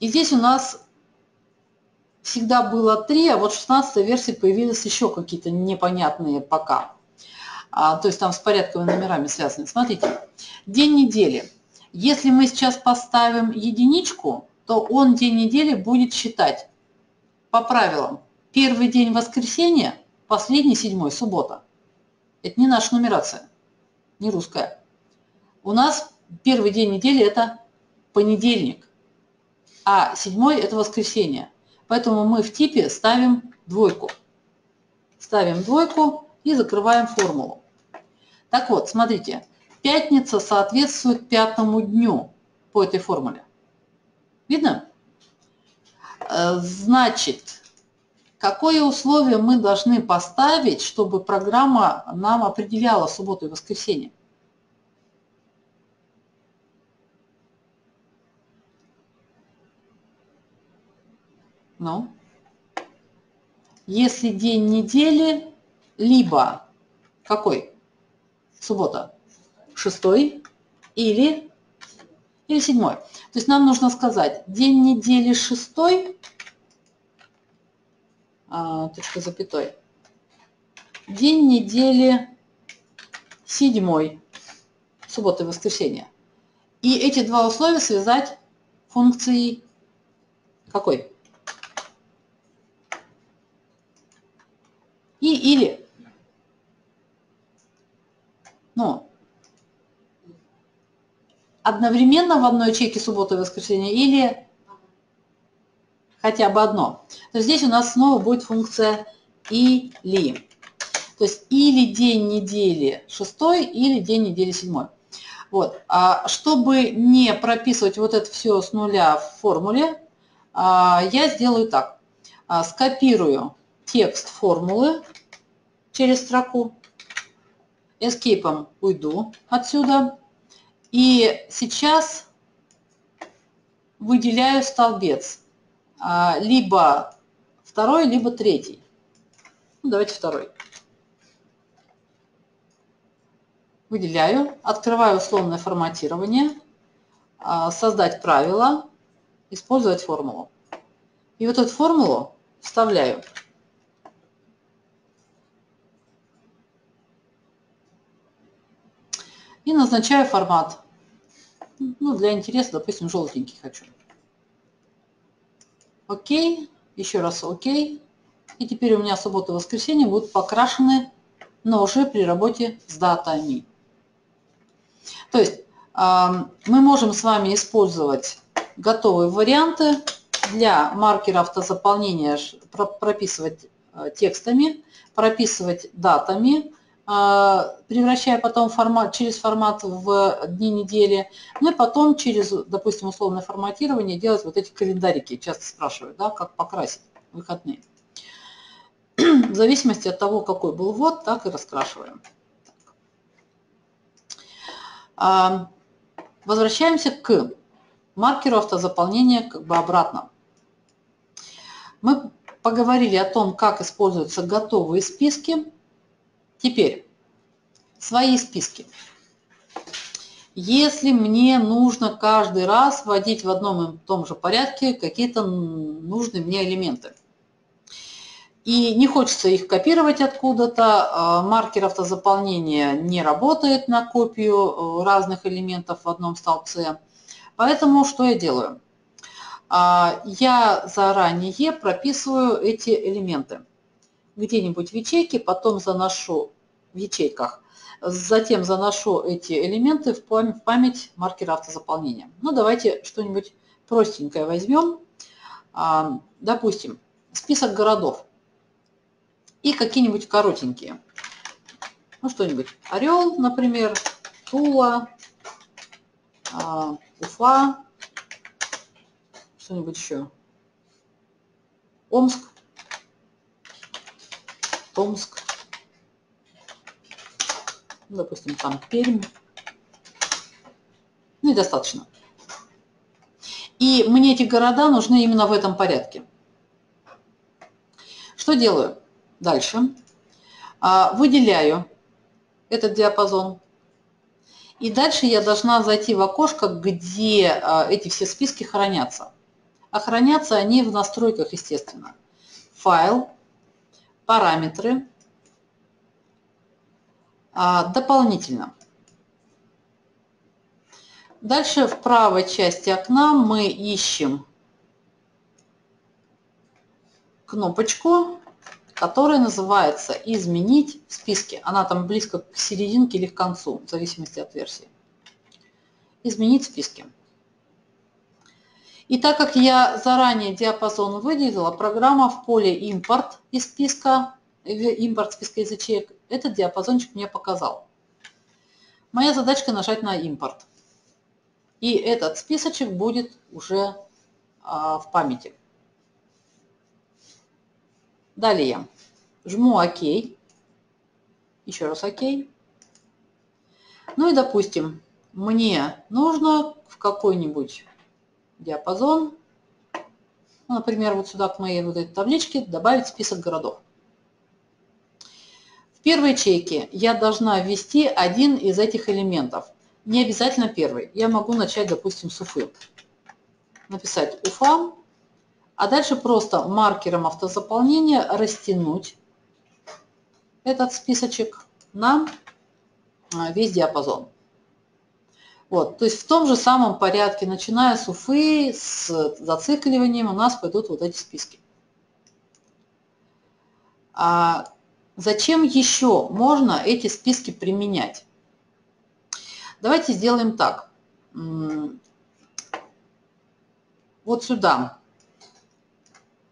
И здесь у нас всегда было 3, а вот в 16 версии появились еще какие-то непонятные пока. А, то есть там с порядковыми номерами связаны. Смотрите, день недели. Если мы сейчас поставим единичку, то он день недели будет считать по правилам. Первый день воскресенья, последний седьмой, суббота. Это не наша нумерация, не русская. У нас первый день недели – это понедельник, а седьмой – это воскресенье. Поэтому мы в типе ставим двойку. Ставим двойку и закрываем формулу. Так вот, смотрите, пятница соответствует пятому дню по этой формуле. Видно? Э, значит, какое условие мы должны поставить, чтобы программа нам определяла субботу и воскресенье? Ну, если день недели, либо какой? Суббота. Шестой или, или седьмой. То есть нам нужно сказать, день недели шестой, а, точка запятой, день недели седьмой, суббота и воскресенье. И эти два условия связать функцией какой? И или. Ну, одновременно в одной ячейке суббота и воскресенье или хотя бы одно. То есть здесь у нас снова будет функция или. То есть или день недели шестой, или день недели седьмой. Вот. А чтобы не прописывать вот это все с нуля в формуле, а, я сделаю так. А, скопирую текст формулы через строку. Escape уйду отсюда. И сейчас выделяю столбец. А, либо второй, либо третий. Ну, давайте второй. Выделяю, открываю условное форматирование, а, создать правила, использовать формулу. И вот эту формулу вставляю. И назначаю формат. Ну, для интереса, допустим, желтенький хочу. Окей. Еще раз окей. И теперь у меня суббота и воскресенье будут покрашены, но уже при работе с датами. То есть мы можем с вами использовать готовые варианты для маркера автозаполнения, прописывать э, текстами, прописывать датами, превращая потом формат, через формат в дни недели, ну и потом через, допустим, условное форматирование делать вот эти календарики. Часто спрашивают, да, как покрасить выходные. В зависимости от того, какой был ввод, так и раскрашиваем. А, возвращаемся к маркеру автозаполнения как бы обратно. Мы поговорили о том, как используются готовые списки. Теперь, свои списки. Если мне нужно каждый раз вводить в одном и том же порядке какие-то нужные мне элементы. и не хочется их копировать откуда-то, а, маркер автозаполнения не работает на копию э, разных элементов в одном столбце. Поэтому что я делаю? А, я заранее прописываю эти элементы где-нибудь в ячейке, потом заношу в ячейках, затем заношу эти элементы в память маркера автозаполнения. Ну, давайте что-нибудь простенькое возьмем. А, допустим, список городов и какие-нибудь коротенькие. Ну, что-нибудь. Орел, например, Тула, а, Уфа, что-нибудь еще. Омск, Томск, ну, допустим, там Пермь. Ну и достаточно. И мне эти города нужны именно в этом порядке. Что делаю дальше? А, выделяю этот диапазон. И дальше я должна зайти в окошко, где а, эти все списки хранятся. А хранятся они в настройках, естественно. Файл, параметры, а, дополнительно. Дальше в правой части окна мы ищем кнопочку, которая называется «Изменить в списке». Она там близко к серединке или к концу, в зависимости от версии. «Изменить в списке». И так как я заранее диапазон выделила, программа в поле «Импорт» из списка, импорт списка язычек, этот диапазончик мне показал. Моя задачка нажать на «Импорт». И этот списочек будет уже а, в памяти. Далее жму ОК. Еще раз ОК. Ну и, допустим, мне нужно в какой-нибудь диапазон, ну, например, вот сюда к моей вот этой табличке добавить список городов. В первой ячейке я должна ввести один из этих элементов. Не обязательно первый. Я могу начать, допустим, с Уфы. Написать Уфа, а дальше просто маркером автозаполнения растянуть этот списочек на а, весь диапазон. Вот, то есть в том же самом порядке, начиная с Уфы, с зацикливанием у нас пойдут вот эти списки. А зачем еще можно эти списки применять? Давайте сделаем так. Вот сюда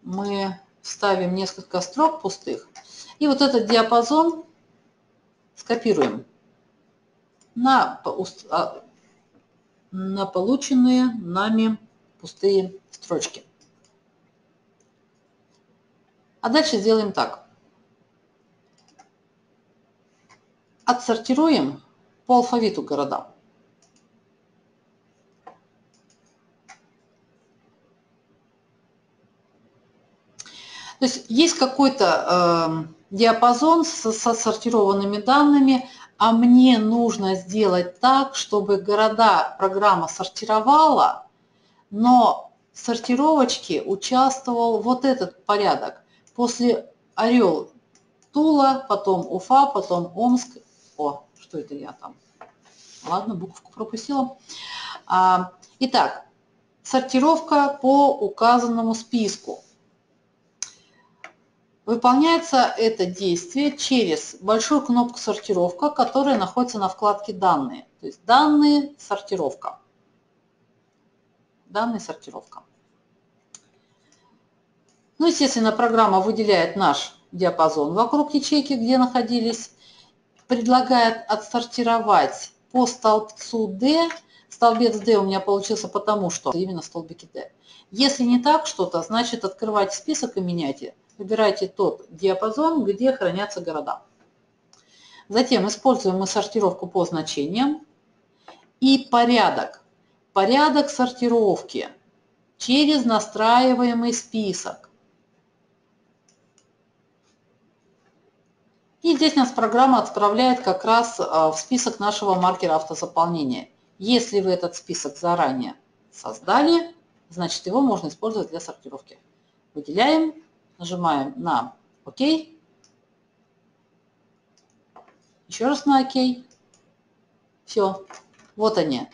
мы ставим несколько строк пустых. И вот этот диапазон скопируем на, на полученные нами пустые строчки. А дальше сделаем так. Отсортируем по алфавиту города. То есть есть какой-то э, диапазон с, со сортированными данными, а мне нужно сделать так, чтобы города программа сортировала, но в сортировочке участвовал вот этот порядок. После Орел Тула, потом Уфа, потом Омск. О, что это я там? Ладно, буковку пропустила. А, итак, сортировка по указанному списку. Выполняется это действие через большую кнопку «Сортировка», которая находится на вкладке «Данные». То есть «Данные. Сортировка». «Данные. Сортировка». Ну, естественно, программа выделяет наш диапазон вокруг ячейки, где находились, предлагает отсортировать по столбцу D. Столбец D у меня получился потому, что именно столбики D. Если не так что-то, значит открывайте список и меняйте выбирайте тот диапазон, где хранятся города. Затем используем мы сортировку по значениям и порядок. Порядок сортировки через настраиваемый список. И здесь нас программа отправляет как раз а, в список нашего маркера автозаполнения. Если вы этот список заранее создали, значит его можно использовать для сортировки. Выделяем нажимаем на Окей? Еще раз на окей. Все. Вот они.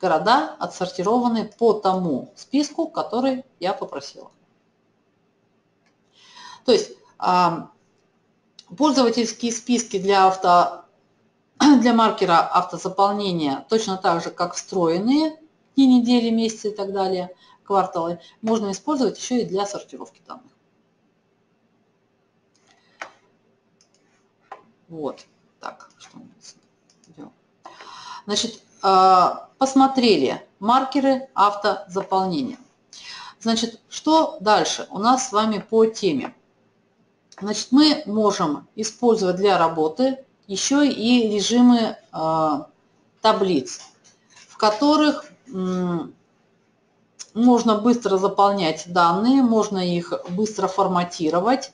Города отсортированы по тому списку, который я попросила. То есть а, пользовательские списки для, авто, для маркера автозаполнения точно так же, как встроенные дни, недели, месяцы и так далее, кварталы, можно использовать еще и для сортировки данных. Вот. Так, что. Значит, а, посмотрели маркеры автозаполнения. Значит, что дальше у нас с вами по теме? Значит, мы можем использовать для работы еще и режимы э, таблиц, в которых э, можно быстро заполнять данные, можно их быстро форматировать.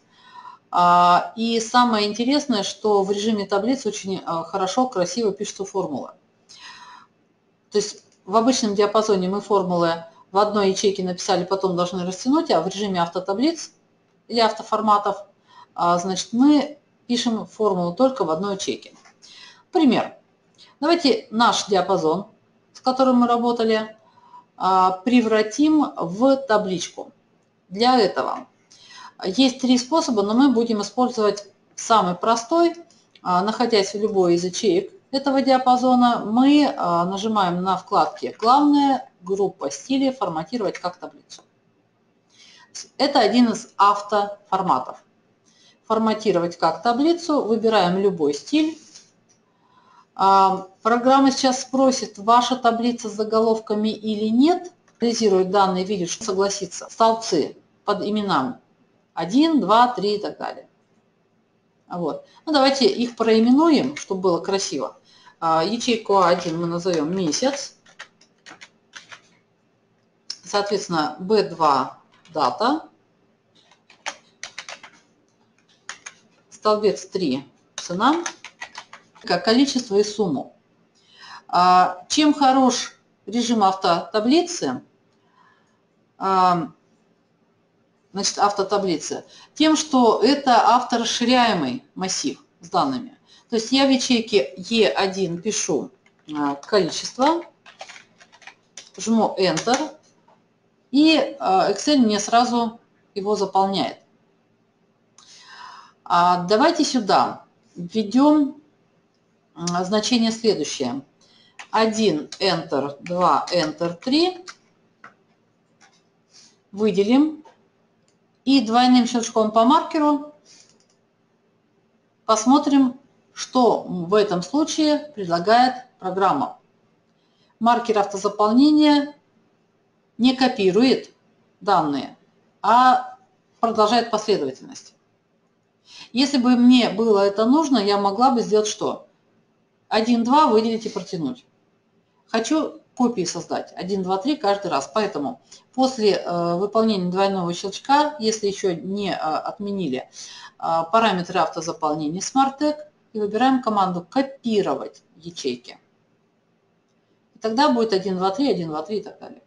А, и самое интересное, что в режиме таблиц очень э, хорошо, красиво пишутся формулы. То есть в обычном диапазоне мы формулы в одной ячейке написали, потом должны растянуть, а в режиме автотаблиц или автоформатов – а, значит, мы пишем формулу только в одной ячейке. Пример. Давайте наш диапазон, с которым мы работали, а, превратим в табличку. Для этого есть три способа, но мы будем использовать самый простой. А, находясь в любой из ячеек этого диапазона, мы нажимаем на вкладке «Главная группа стилей форматировать как таблицу». Это один из автоформатов форматировать как таблицу, выбираем любой стиль. А, программа сейчас спросит, ваша таблица с заголовками или нет. Анализирует данные, видит, что согласится. Столбцы под именами 1, 2, 3 и так далее. Вот. Ну, давайте их проименуем, чтобы было красиво. А, ячейку А1 мы назовем месяц. Соответственно, B2 дата. столбец 3 цена, как количество и сумму. А, чем хорош режим автотаблицы, а, значит, автотаблицы, тем, что это авторасширяемый массив с данными. То есть я в ячейке E1 пишу а, количество, жму Enter, и Excel мне сразу его заполняет. А давайте сюда введем значение следующее. 1 Enter, 2 Enter, 3. Выделим. И двойным щелчком по маркеру посмотрим, что в этом случае предлагает программа. Маркер автозаполнения не копирует данные, а продолжает последовательность. Если бы мне было это нужно, я могла бы сделать что? 1, 2 выделить и протянуть. Хочу копии создать. 1, 2, 3 каждый раз. Поэтому после э, выполнения двойного щелчка, если еще не э, отменили э, параметры автозаполнения SmartTag, и выбираем команду «Копировать ячейки». И тогда будет 1, 2, 3, 1, 2, 3 и так далее.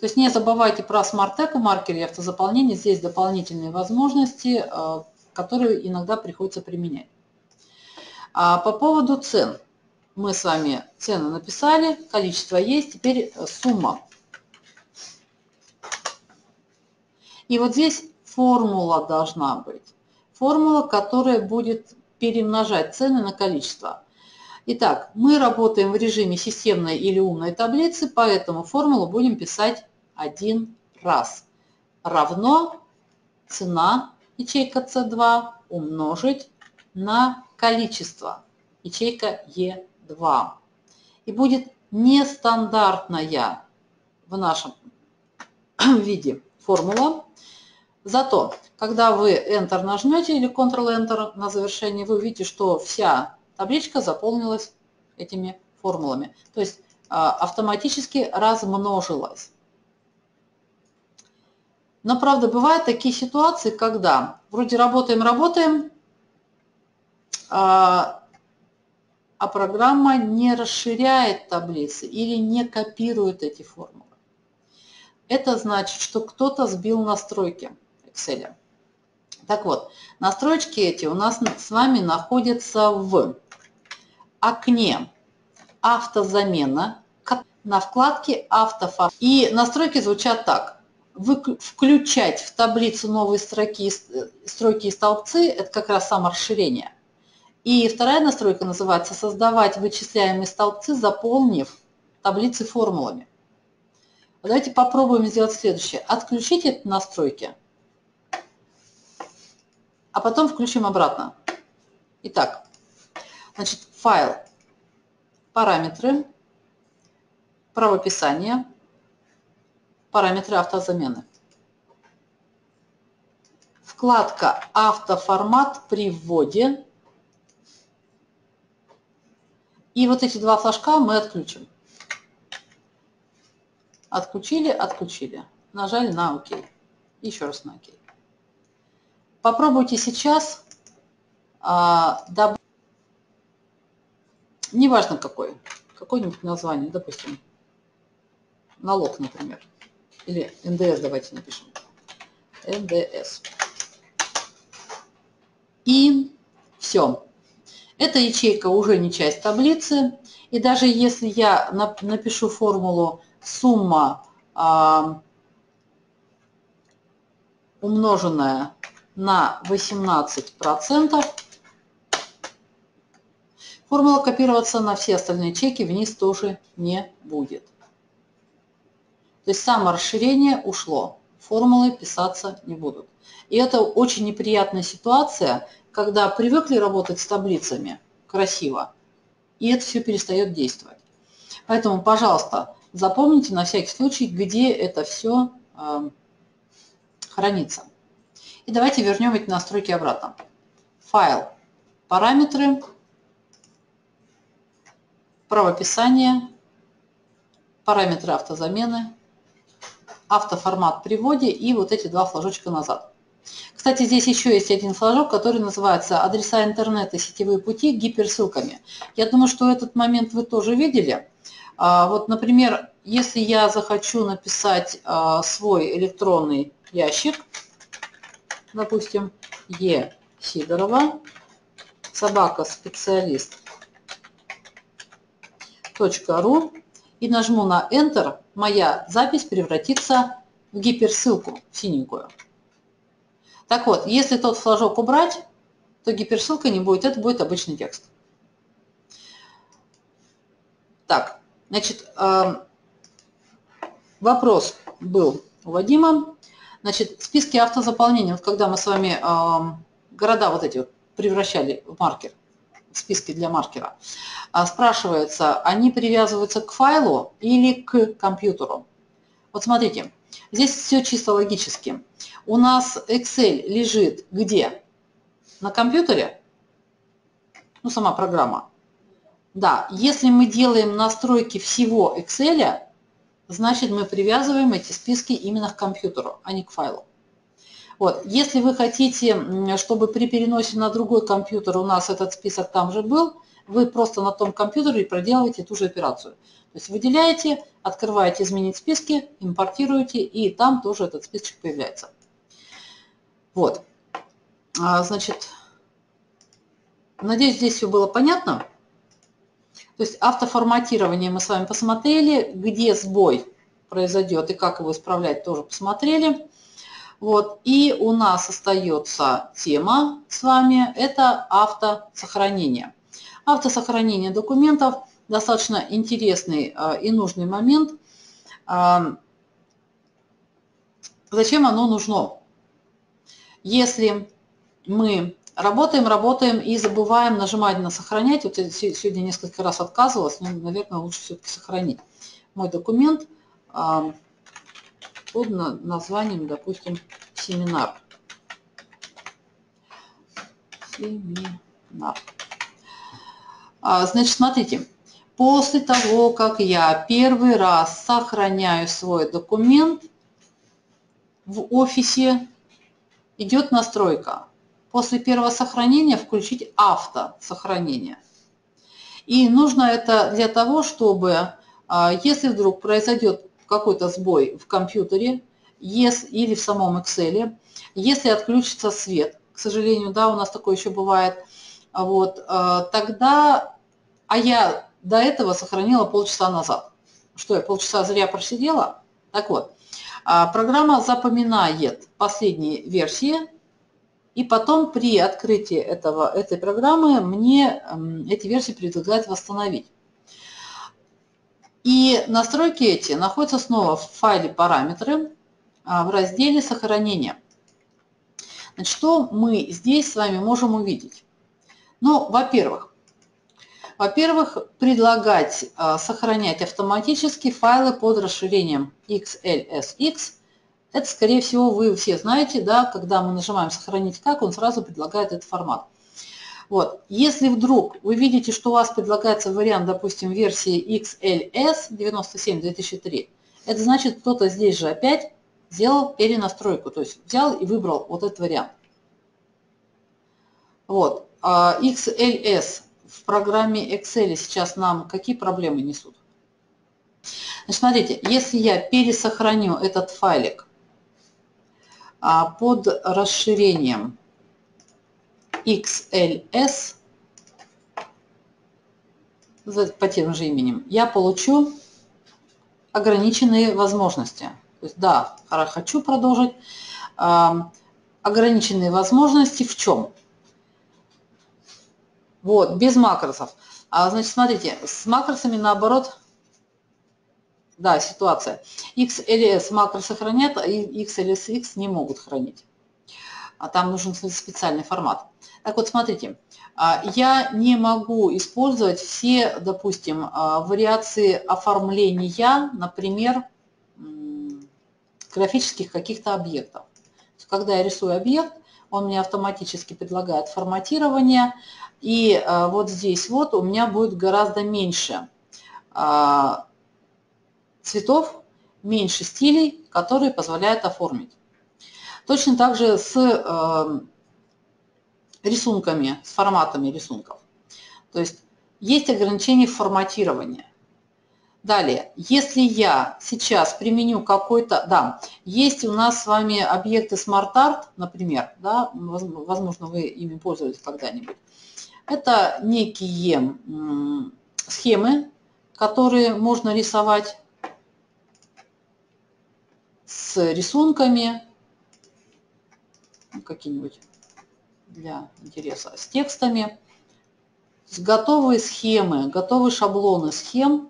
То есть не забывайте про смарт-тег и маркеры автозаполнения. Здесь дополнительные возможности, которые иногда приходится применять. А по поводу цен. Мы с вами цены написали, количество есть, теперь э, сумма. И вот здесь формула должна быть. Формула, которая будет перемножать цены на количество. Итак, мы работаем в режиме системной или умной таблицы, поэтому формулу будем писать один раз. Равно цена ячейка C2 умножить на количество ячейка E2. И будет нестандартная в нашем виде формула. Зато, когда вы Enter нажмете или Ctrl-Enter на завершение, вы увидите, что вся табличка заполнилась этими формулами. То есть а, автоматически размножилась. Но, правда, бывают такие ситуации, когда вроде работаем-работаем, а программа не расширяет таблицы или не копирует эти формулы. Это значит, что кто-то сбил настройки Excel. Так вот, настройки эти у нас с вами находятся в окне автозамена на вкладке автофор. И настройки звучат так. Включать в таблицу новые строки, строки и столбцы – это как раз саморасширение. И вторая настройка называется «Создавать вычисляемые столбцы, заполнив таблицы формулами». Давайте попробуем сделать следующее. Отключить эти настройки, а потом включим обратно. Итак, значит, файл, параметры, правописание, параметры автозамены. Вкладка «Автоформат при вводе». И вот эти два флажка мы отключим. Отключили, отключили. Нажали на ОК. Еще раз на ОК. Попробуйте сейчас а, добавить, неважно какой, какое-нибудь название, допустим, налог, например. Или НДС давайте напишем. НДС. И все. Эта ячейка уже не часть таблицы. И даже если я напишу формулу сумма а, умноженная на 18%, формула копироваться на все остальные чеки вниз тоже не будет. То есть само расширение ушло, формулы писаться не будут. И это очень неприятная ситуация, когда привыкли работать с таблицами красиво, и это все перестает действовать. Поэтому, пожалуйста, запомните на всякий случай, где это все эм, хранится. И давайте вернем эти настройки обратно. Файл, параметры, правописание, параметры автозамены, автоформат приводе и вот эти два флажочка назад. Кстати, здесь еще есть один флажок, который называется «Адреса интернета сетевые пути гиперссылками». Я думаю, что этот момент вы тоже видели. А, вот, например, если я захочу написать а, свой электронный ящик, допустим, Е. Сидорова, собака специалист .ру и нажму на Enter, моя запись превратится в гиперссылку, синенькую. Так вот, если тот флажок убрать, то гиперссылка не будет, это будет обычный текст. Так, значит, эм, вопрос был у Вадима. Значит, списки автозаполнения, вот когда мы с вами эм, города вот эти превращали в маркер, списки для маркера, а, спрашивается, они привязываются к файлу или к компьютеру? Вот смотрите, здесь все чисто логически. У нас Excel лежит где? На компьютере? Ну, сама программа. Да, если мы делаем настройки всего Excel, значит мы привязываем эти списки именно к компьютеру, а не к файлу. Вот. Если вы хотите, чтобы при переносе на другой компьютер у нас этот список там же был, вы просто на том компьютере проделываете ту же операцию. То есть выделяете, открываете «Изменить списки», импортируете, и там тоже этот список появляется. Вот. А, значит, надеюсь, здесь все было понятно. То есть автоформатирование мы с вами посмотрели, где сбой произойдет и как его исправлять тоже посмотрели. Вот. И у нас остается тема с вами, это автосохранение. Автосохранение документов – достаточно интересный э, и нужный момент. А, зачем оно нужно? Если мы работаем, работаем и забываем нажимать на «Сохранять», вот я сегодня несколько раз отказывалась, но, наверное, лучше все-таки сохранить мой документ – а, под названием, допустим, семинар. Семинар. А, значит, смотрите, после того, как я первый раз сохраняю свой документ в офисе, идет настройка. После первого сохранения включить автосохранение. И нужно это для того, чтобы, а, если вдруг произойдет какой-то сбой в компьютере, или в самом Excel, если отключится свет, к сожалению, да, у нас такое еще бывает, вот, э, тогда, а я до этого сохранила полчаса назад. Что, я полчаса зря просидела? Так вот, а, программа запоминает последние версии, и потом при открытии этого, этой программы мне эти версии предлагают восстановить. И настройки эти находятся снова в файле «Параметры» а, в разделе «Сохранение». Значит, что мы здесь с вами можем увидеть? Ну, во-первых, во-первых, предлагать а, сохранять автоматически файлы под расширением XLSX. Это, скорее всего, вы все знаете, да, когда мы нажимаем «Сохранить как», он сразу предлагает этот формат. Вот. Если вдруг вы видите, что у вас предлагается вариант, допустим, версии XLS 97-2003, это значит, кто-то здесь же опять сделал перенастройку, то есть взял и выбрал вот этот вариант. Вот. А XLS в программе Excel сейчас нам какие проблемы несут? Значит, смотрите, если я пересохраню этот файлик а, под расширением XLS по тем же именем, я получу ограниченные возможности. То есть, да, хочу продолжить. Ограниченные возможности в чем? Вот, без макросов. А, значит, смотрите, с макросами наоборот, да, ситуация. XLS макро сохранят, а XLSX не могут хранить. А там нужен специальный формат. Так вот, смотрите, а, я не могу использовать все, допустим, а, вариации оформления, например, графических каких-то объектов. Когда я рисую объект, он мне автоматически предлагает форматирование, и а, вот здесь вот у меня будет гораздо меньше цветов, меньше стилей, которые позволяют оформить. Точно так же с рисунками, с форматами рисунков. То есть есть ограничения форматирования. Далее, если я сейчас применю какой-то, да, есть у нас с вами объекты Smart Art, например, да, возможно, вы ими пользовались когда-нибудь. Это некие схемы, которые можно рисовать с рисунками, какие-нибудь для интереса, с текстами, с готовые схемы, готовые шаблоны схем,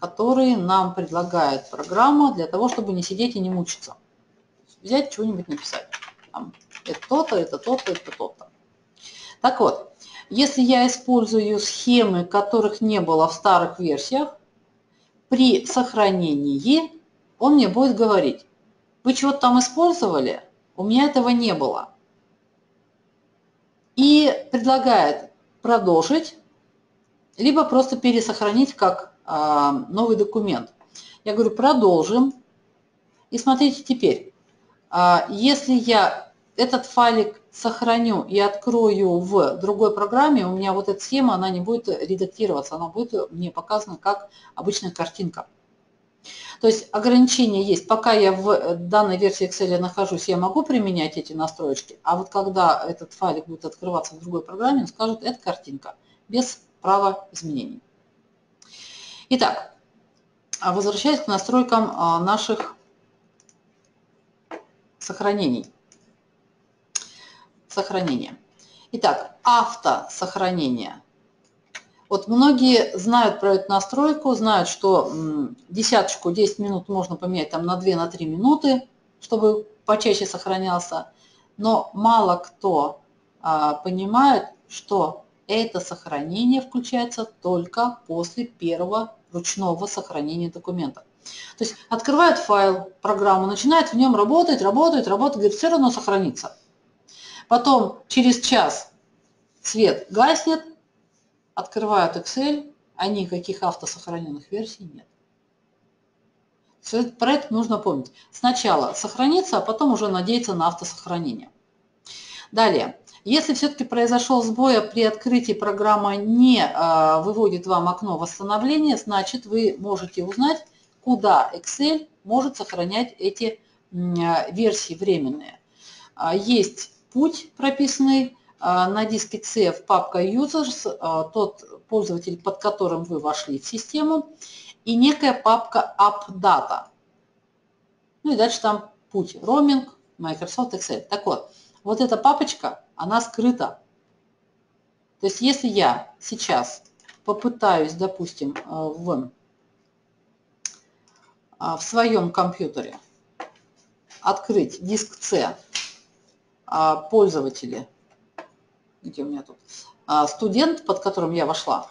которые нам предлагает программа для того, чтобы не сидеть и не мучиться. Взять что-нибудь написать. Там, это то-то, это то-то, это то-то. Так вот, если я использую схемы, которых не было в старых версиях, при сохранении он мне будет говорить, вы чего-то там использовали, у меня этого не было и предлагает продолжить, либо просто пересохранить как новый документ. Я говорю, продолжим. И смотрите теперь, а, если я этот файлик сохраню и открою в другой программе, у меня вот эта схема, она не будет редактироваться, она будет мне показана как обычная картинка. То есть ограничения есть. Пока я в данной версии Excel нахожусь, я могу применять эти настроечки, а вот когда этот файлик будет открываться в другой программе, он скажет, это картинка, без права изменений. Итак, возвращаясь к настройкам а, наших сохранений. Сохранение. Итак, автосохранение. Вот многие знают про эту настройку, знают, что десяточку 10 минут можно поменять там на 2-3 на минуты, чтобы почаще сохранялся. Но мало кто а, понимает, что это сохранение включается только после первого ручного сохранения документа. То есть открывает файл, программу, начинает в нем работать, работает, работает, говорит, все равно сохранится. Потом через час свет гаснет, открывают Excel, а никаких автосохраненных версий нет. Про это нужно помнить. Сначала сохраниться, а потом уже надеяться на автосохранение. Далее, если все-таки произошел сбой, а при открытии программа не а, выводит вам окно восстановления, значит вы можете узнать, куда Excel может сохранять эти версии временные. А, есть путь прописанный а, на диске C в папка Users, а, тот пользователь, под которым вы вошли в систему, и некая папка AppData. Ну и дальше там путь roaming, Microsoft Excel. Так вот, вот эта папочка, она скрыта. То есть если я сейчас попытаюсь, допустим, в, в своем компьютере открыть диск C а, пользователи, где у меня тут, студент, под которым я вошла,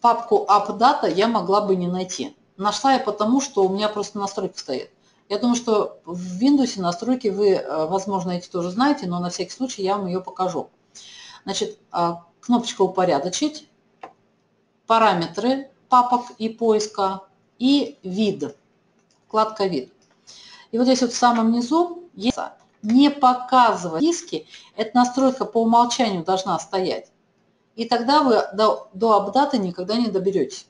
папку AppData я могла бы не найти. Нашла я потому, что у меня просто настройка стоит. Я думаю, что в Windows настройки вы, э, возможно, эти тоже знаете, но на всякий случай я вам ее покажу. Значит, а, кнопочка «Упорядочить», параметры папок и поиска и вид, вкладка «Вид». И вот здесь вот в самом низу есть не показывать диски, эта настройка по умолчанию должна стоять. И тогда вы до, до апдата никогда не доберетесь.